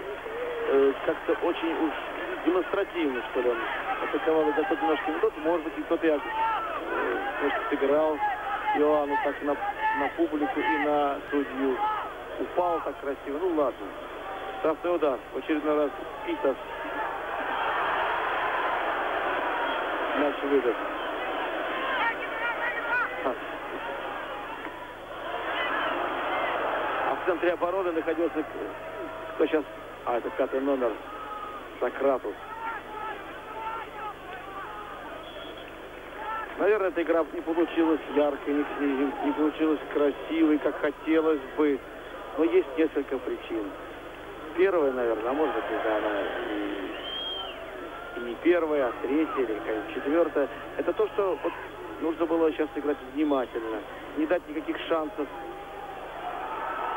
[SPEAKER 1] э, как-то очень уж демонстративно, что ли, он атаковал за тот немножко минут. Может быть, и кто-то я, э, сыграл Иоанну так на, на публику и на судью. Упал так красиво. Ну, ладно. Штрафной удар. В очередной раз Питас. Мяч выдаст. А. А в центре обороны находился... Кто сейчас... А, это пятый номер. Сократус. Наверное, эта игра не получилась яркой, не, не, получилась красивой, как хотелось бы. Но есть несколько причин. Первая, наверное, а может быть, она и, и не первая, а третья или какая-нибудь четвертая. Это то, что вот, нужно было сейчас играть внимательно. Не дать никаких шансов.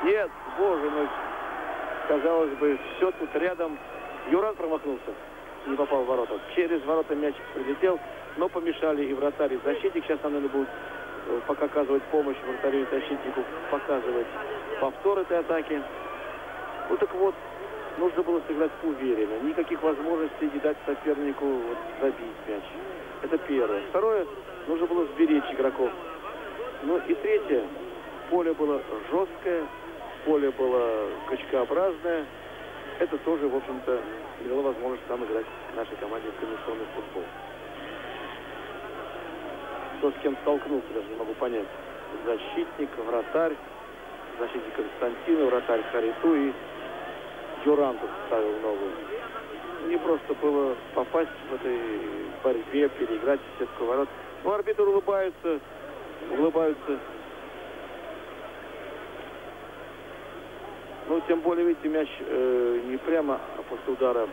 [SPEAKER 1] Нет, боже мой. казалось бы, все тут рядом. Юран промахнулся, не попал в ворота. Через ворота мяч прилетел, но помешали и вратарь, и защитник. Сейчас надо будет э, пока оказывать помощь вратарю и защитнику, показывать повтор этой атаки. Ну так вот, нужно было сыграть уверенно. Никаких возможностей не дать сопернику вот, забить мяч. Это первое. Второе, нужно было сберечь игроков. Ну и третье, поле было жесткое, поле было качкообразное. Это тоже, в общем-то, дало возможность нам играть нашей команде в комбинационный футбол. Кто с кем столкнулся, даже не могу понять. Защитник, вратарь, защитник Константина, вратарь Хариту и Дюрантов ставил новую. Не просто было попасть в этой борьбе, переиграть в сетку ворот. Ну, арбитры улыбаются, улыбаются. Ну, тем более, видите, мяч э, не прямо а после удара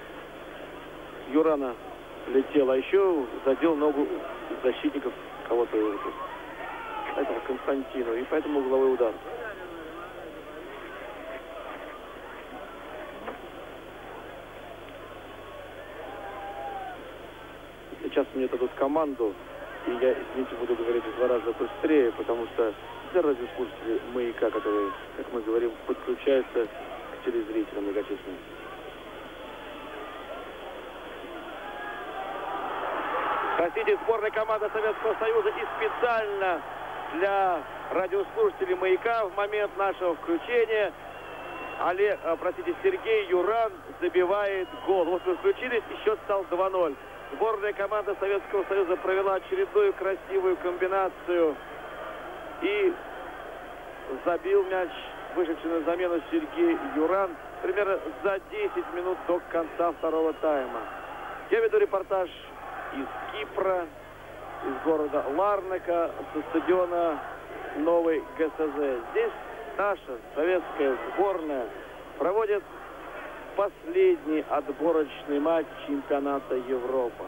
[SPEAKER 1] Юрана летел, а еще задел ногу защитников кого-то этого Константину. И поэтому угловой удар. Сейчас мне дадут команду, и я, извините, буду говорить в два раза быстрее, потому что для радиослушателей «Маяка», которые, как мы говорим, подключаются к телезрителям многочисленным. Простите, сборная команда Советского Союза и специально для радиослушателей «Маяка» в момент нашего включения Олег, а, простите, Сергей Юран забивает гол. Вот вы включились, и счет стал 2-0. Сборная команда Советского Союза провела очередную красивую комбинацию и забил мяч, вышедший на замену Сергей Юран, примерно за 10 минут до конца второго тайма. Я веду репортаж из Кипра, из города Ларнака, со стадиона Новый ГСЗ. Здесь наша советская сборная проводит последний отборочный матч чемпионата Европы.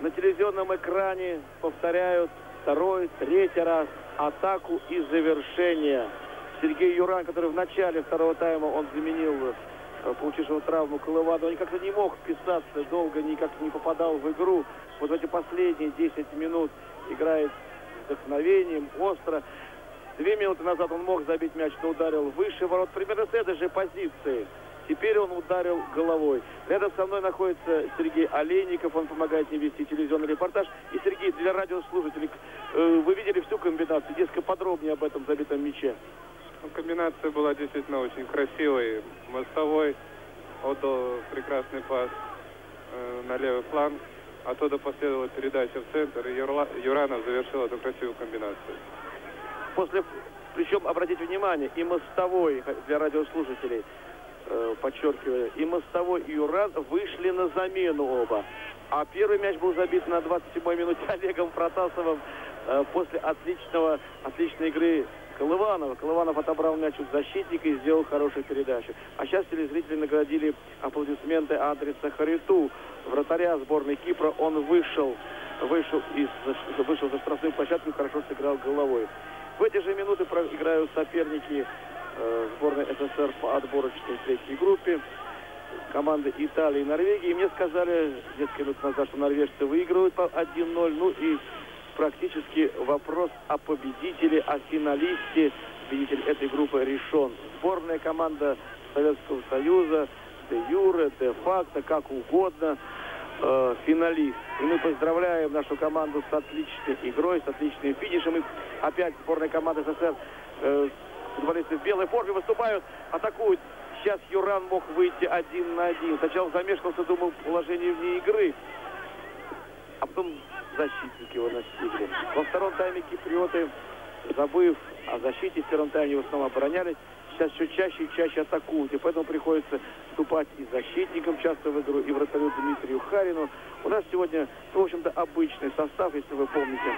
[SPEAKER 1] На телевизионном экране повторяют второй, третий раз атаку и завершение. Сергей Юран, который в начале второго тайма он заменил э, получившего травму Колываду, он как-то не мог вписаться, долго никак не попадал в игру. Вот в эти последние 10 минут играет вдохновением, остро. Две минуты назад он мог забить мяч, но ударил выше ворот, примерно с этой же позиции. Теперь он ударил головой. Рядом со мной находится Сергей Олейников. Он помогает мне вести телевизионный репортаж. И, Сергей, для радиослушателей, э, вы видели всю комбинацию? Несколько подробнее об этом забитом мяче.
[SPEAKER 2] Ну, комбинация была действительно очень красивой. Мостовой отдал прекрасный пас э, на левый фланг. Оттуда последовала передача в центр, и Юрла, Юранов завершил эту красивую комбинацию.
[SPEAKER 1] После, причем, обратите внимание, и мостовой для радиослушателей – подчеркиваю, и Мостовой, и Юран вышли на замену оба. А первый мяч был забит на 27-й минуте Олегом Протасовым э, после отличного, отличной игры Колыванова. Колыванов отобрал мяч у защитника и сделал хорошую передачу. А сейчас телезрители наградили аплодисменты адреса Хариту, вратаря сборной Кипра. Он вышел, вышел, из, вышел за штрафную площадку и хорошо сыграл головой. В эти же минуты играют соперники Э, сборной СССР по отборочной третьей группе. Команды Италии и Норвегии. И мне сказали несколько минут назад, что норвежцы выигрывают по 1-0. Ну и практически вопрос о победителе, о финалисте. Победитель этой группы решен. Сборная команда Советского Союза, де юре, де факто, как угодно, э, финалист. И мы поздравляем нашу команду с отличной игрой, с отличным финишем. И опять сборная команда СССР э, Футболисты в белой форме выступают, атакуют. Сейчас Юран мог выйти один на один. Сначала замешкался, думал, положение вне игры. А потом защитники его настигли. Во втором тайме киприоты, забыв о защите, в первом тайме в основном оборонялись, сейчас все чаще и чаще атакуют. И поэтому приходится вступать и защитникам часто в игру, и вратарю Дмитрию Харину. У нас сегодня, в общем-то, обычный состав, если вы помните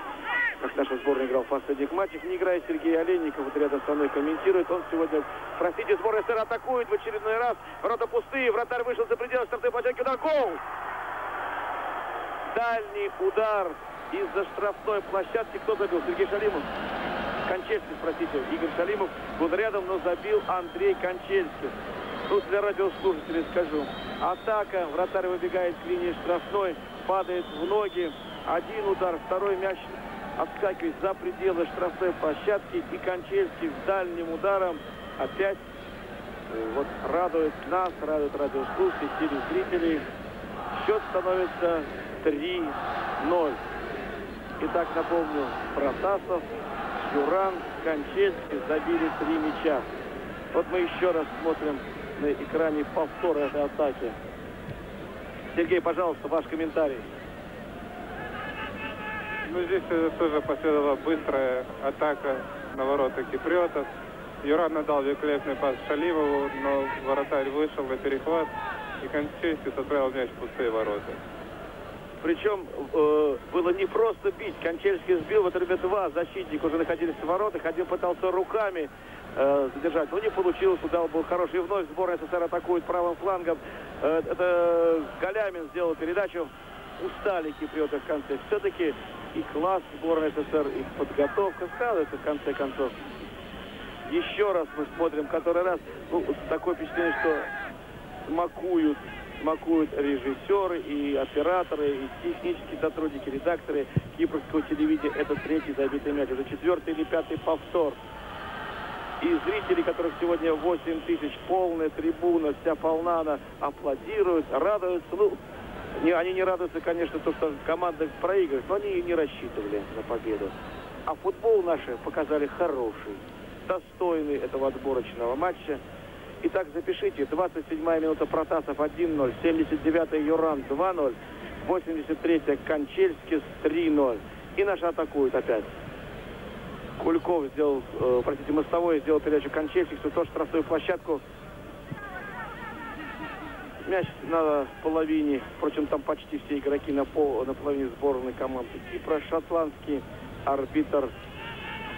[SPEAKER 1] как наша сборная играл в последних матчах. Не играет Сергей Олейников, вот рядом со мной комментирует. Он сегодня, простите, сборная СССР атакует в очередной раз. Ворота пустые, вратарь вышел за пределы стартовой площадки, удар, гол! Дальний удар из-за штрафной площадки. Кто забил? Сергей Шалимов? Кончельский, простите, Игорь Шалимов был рядом, но забил Андрей Кончельский. Ну, для радиослушателей скажу. Атака, вратарь выбегает к линии штрафной, падает в ноги. Один удар, второй мяч отскакивает за пределы штрафной площадки. И Кончельский с дальним ударом опять э, вот радует нас, радует радиослушателей, телезрителей. Счет становится 3-0. Итак, напомню, Протасов, Юран, Кончельский забили три мяча. Вот мы еще раз смотрим на экране повтор этой атаки. Сергей, пожалуйста, ваш комментарий.
[SPEAKER 2] Ну, здесь э, тоже последовала быстрая атака на ворота киприотов. Юран отдал великолепный пас Шалимову, но вратарь вышел на перехват и Кончестис отправил мяч в пустые ворота.
[SPEAKER 1] Причем э, было не просто бить. Кончельский сбил в отрыве два защитника уже находились в воротах. Один пытался руками э, задержать, но не получилось. Удар был хороший. Вновь сборная СССР атакует правым флангом. Э, это Галямин сделал передачу. Устали киприоты в конце. Все-таки и класс сборной СССР, и подготовка складывается в конце концов. Еще раз мы смотрим, который раз. Ну, такое впечатление, что смакуют, смакуют режиссеры и операторы, и технические сотрудники, редакторы кипрского телевидения. Это третий забитый мяч, уже четвертый или пятый повтор. И зрители, которых сегодня 8 тысяч, полная трибуна, вся полна, она аплодируют, радуются. Ну, не, они не радуются, конечно, то, что команда проигрывает, но они и не рассчитывали на победу. А футбол наши показали хороший, достойный этого отборочного матча. Итак, запишите. 27-я минута Протасов 1-0, 79-я Юран 2-0, 83-я Кончельскис 3-0. И наши атакуют опять. Кульков сделал, э, простите, Мостовой сделал передачу Кончельскису, тоже штрафную площадку. Мяч на половине, впрочем, там почти все игроки на, пол, на половине сборной команды Кипра. Шотландский арбитр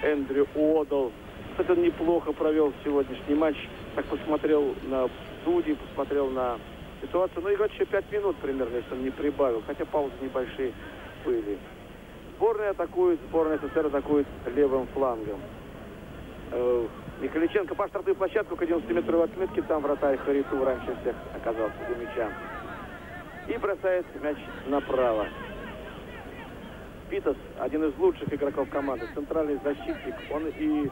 [SPEAKER 1] Эндрю Уодл. Это неплохо провел сегодняшний матч. Так посмотрел на судей, посмотрел на ситуацию. Ну, играть еще 5 минут примерно, если он не прибавил. Хотя паузы небольшие были. Сборная атакует, сборная СССР атакует левым флангом. Э, Михаличенко по штрафную площадку к 11-метровой отметке. Там вратарь Хариту раньше всех оказался у мяча. И бросает мяч направо. Питас, один из лучших игроков команды, центральный защитник. Он и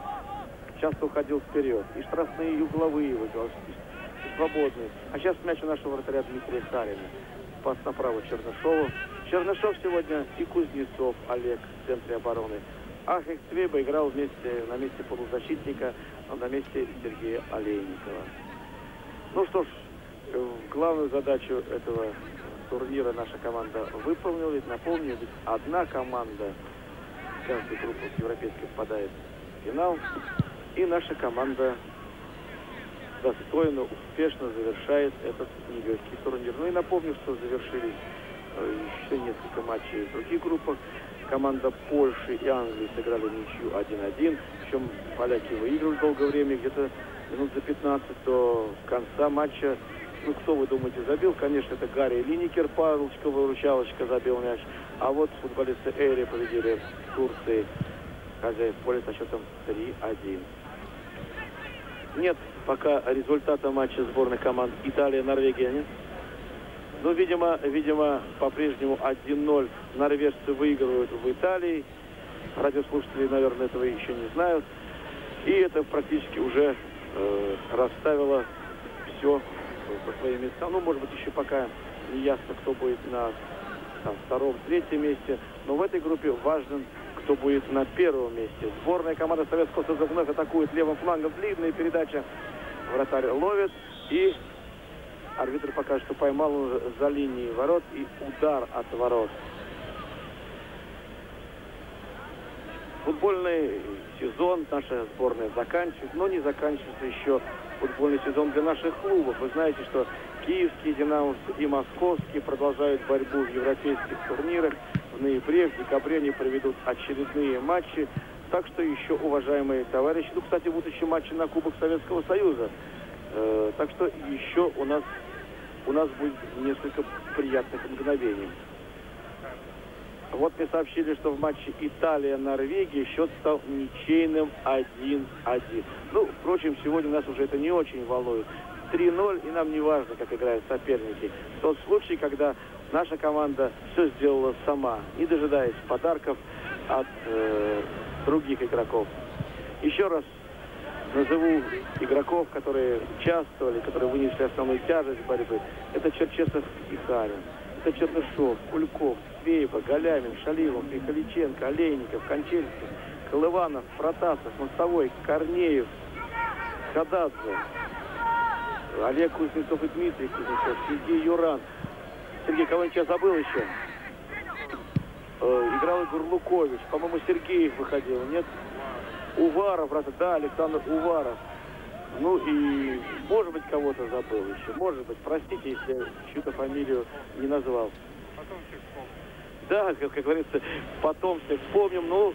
[SPEAKER 1] часто уходил вперед. И штрафные, и угловые выиграл, и свободные. А сейчас мяч у нашего вратаря Дмитрия Сарина. Пас направо Чернышову. Чернышов сегодня и Кузнецов Олег в центре обороны. Ахек Цвеба играл вместе на месте полузащитника, а на месте Сергея Олейникова. Ну что ж, э, главную задачу этого турнира наша команда выполнила. Напомню, ведь одна команда каждой группы европейской попадает в финал. И наша команда достойно, успешно завершает этот нелегкий турнир. Ну и напомню, что завершились э, еще несколько матчей в других группах. Команда Польши и Англии сыграли ничью 1-1. Причем поляки выигрывали долгое время, где-то минут за 15 до конца матча. Ну, кто, вы думаете, забил? Конечно, это Гарри Линикер, Павлочка, выручалочка забил мяч. А вот футболисты Эйри победили в Турции хозяев поля со счетом 3-1. Нет пока результата матча сборных команд Италия-Норвегия, нет? Ну, видимо, видимо, по-прежнему 1-0 норвежцы выигрывают в Италии. Радиослушатели, наверное, этого еще не знают. И это практически уже э, расставило все по своим местам. Ну, может быть, еще пока не ясно, кто будет на там, втором, третьем месте. Но в этой группе важен, кто будет на первом месте. Сборная команда Советского Союза вновь атакует левым флангом. Длинная передача. Вратарь ловит. И арбитр покажет, что поймал он за линией ворот. И удар от ворот. Футбольный сезон наша сборная заканчивает, но не заканчивается еще футбольный сезон для наших клубов. Вы знаете, что киевские динамовцы и московские продолжают борьбу в европейских турнирах. Ноябре, в декабре они проведут очередные матчи. Так что еще, уважаемые товарищи, ну, кстати, будут еще матчи на Кубок Советского Союза. Э, так что еще у нас, у нас будет несколько приятных мгновений. Вот мне сообщили, что в матче Италия-Норвегия счет стал ничейным 1-1. Ну, впрочем, сегодня нас уже это не очень волнует. 3-0, и нам не важно, как играют соперники. Тот случай, когда наша команда все сделала сама, не дожидаясь подарков от э, других игроков. Еще раз назову игроков, которые участвовали, которые вынесли основную тяжесть борьбы. Это Черчесов и Харин. Это Чернышов, Кульков, Свеева, Галямин, Шалилов, Михаличенко, Олейников, Кончельский, Колыванов, Протасов, Мостовой, Корнеев, Хададзе, Олег Кузнецов и Дмитрий Кузнецов, Сергей Юран. Сергей, кого-нибудь я забыл еще? Э, играл Игорь Лукович. По-моему, Сергеев выходил, нет? Уваров, да, Александр Уваров. Ну и, может быть, кого-то забыл еще. Может быть, простите, если чью-то фамилию не назвал. Да, как, как говорится, потом все вспомним. Ну,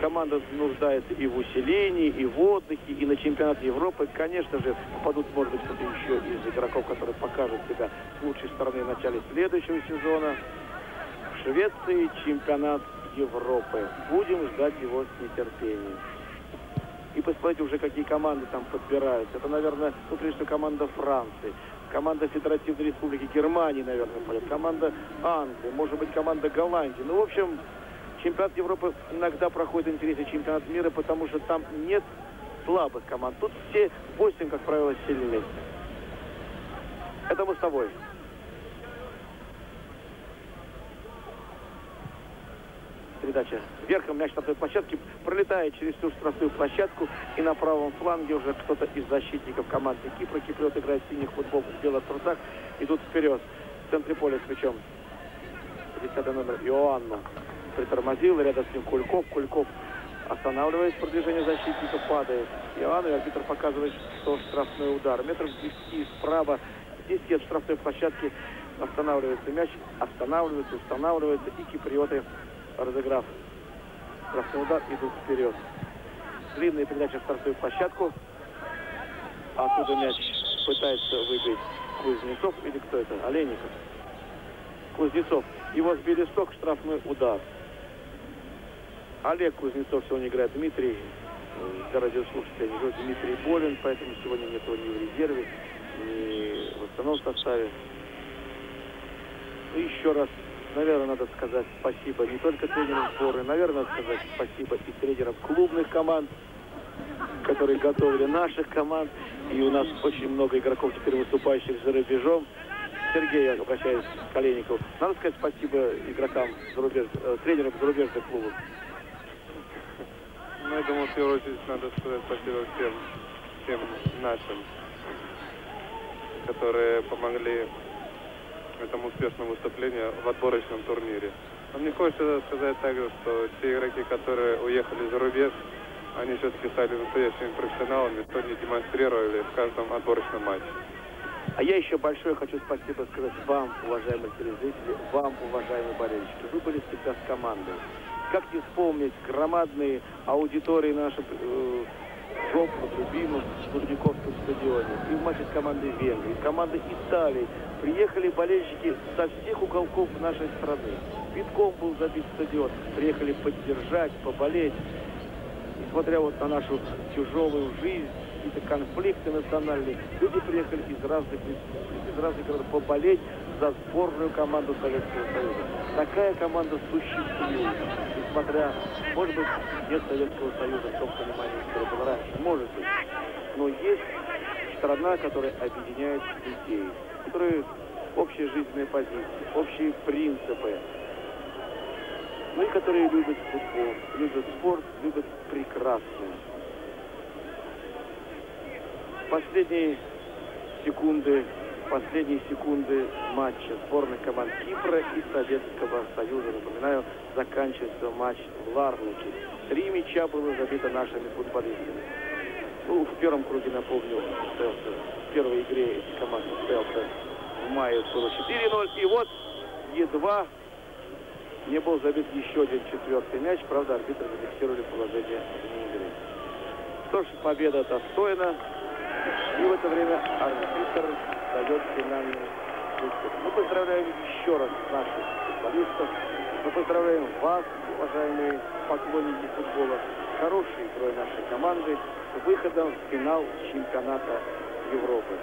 [SPEAKER 1] команда нуждается и в усилении, и в отдыхе, и на чемпионат Европы. Конечно же, попадут, может быть, кто-то еще из игроков, которые покажут себя с лучшей стороны в начале следующего сезона. В Швеции чемпионат Европы. Будем ждать его с нетерпением. И посмотрите уже, какие команды там подбираются. Это, наверное, ну, прежде всего, команда Франции. Команда Федеративной Республики Германии, наверное, пойдет. Команда Англии, может быть, команда Голландии. Ну, в общем, чемпионат Европы иногда проходит интереснее чемпионат мира, потому что там нет слабых команд. Тут все восемь, как правило, сильны. Это мы с тобой. передача верхом мяч на той площадке, пролетает через всю штрафную площадку, и на правом фланге уже кто-то из защитников команды Кипра. Киприот играет синий футбол в белых трусах, идут вперед. В центре поля с мячом 10 номер Иоанна притормозил, рядом с ним Кульков. Кульков останавливает продвижение защитника, падает. Иоанн, и арбитр показывает, что штрафной удар. Метров 10 справа, 10 от штрафной площадки останавливается мяч, останавливается, устанавливается, и киприоты разыграв штрафной удар, идут вперед. Длинная передача в стартовую площадку. Оттуда мяч пытается выбить Кузнецов или кто это? Олейников. Кузнецов. Его сбили сток, штрафной удар. Олег Кузнецов сегодня играет. Дмитрий, для радиослушателей, Дмитрий болен, поэтому сегодня нет его ни в резерве, ни в основном составе. И еще раз наверное, надо сказать спасибо не только тренерам сборной, наверное, надо сказать спасибо и тренерам клубных команд, которые готовили наших команд. И у нас очень много игроков теперь выступающих за рубежом. Сергей, я обращаюсь к Каленикову. Надо сказать спасибо игрокам зарубеж... э, тренерам зарубежных клубов.
[SPEAKER 2] Ну, я думаю, в первую очередь надо сказать спасибо всем, всем нашим, которые помогли этому успешному выступлению в отборочном турнире. Но мне хочется сказать также, что те игроки, которые уехали за рубеж, они все-таки стали настоящими профессионалами, что они демонстрировали в каждом отборочном матче.
[SPEAKER 1] А я еще большое хочу спасибо сказать вам, уважаемые телезрители, вам, уважаемые болельщики. Вы были всегда с командой. Как не вспомнить громадные аудитории наших э, теплых, любимых в Лужниковском стадионе. И в матче с командой Венгрии, с командой Италии. Приехали болельщики со всех уголков нашей страны. Битком был забит стадион. Приехали поддержать, поболеть. Несмотря вот на нашу тяжелую жизнь, какие-то конфликты национальные, люди приехали из разных из разных городов поболеть за сборную команду Советского Союза. Такая команда существует, несмотря, может быть, нет Советского Союза в том понимании, которое было раньше, может быть. Но есть страна, которая объединяет людей, которые общие жизненные позиции, общие принципы, ну и которые любят футбол, любят спорт, любят прекрасное. Последние секунды последние секунды матча сборных команд Кипра и Советского Союза. Напоминаю, заканчивается матч в Ларнаке. Три мяча было забито нашими футболистами. Ну, в первом круге, напомню, в первой игре эти команды Селса в мае было 4-0. И вот едва не был забит еще один четвертый мяч. Правда, арбитры зафиксировали положение игры. Что ж, победа достойна. И в это время арбитр дает финальный выступ. Мы поздравляем еще раз наших футболистов. Мы поздравляем вас, уважаемые поклонники футбола, с хорошей игрой нашей команды, с выходом в финал чемпионата Европы.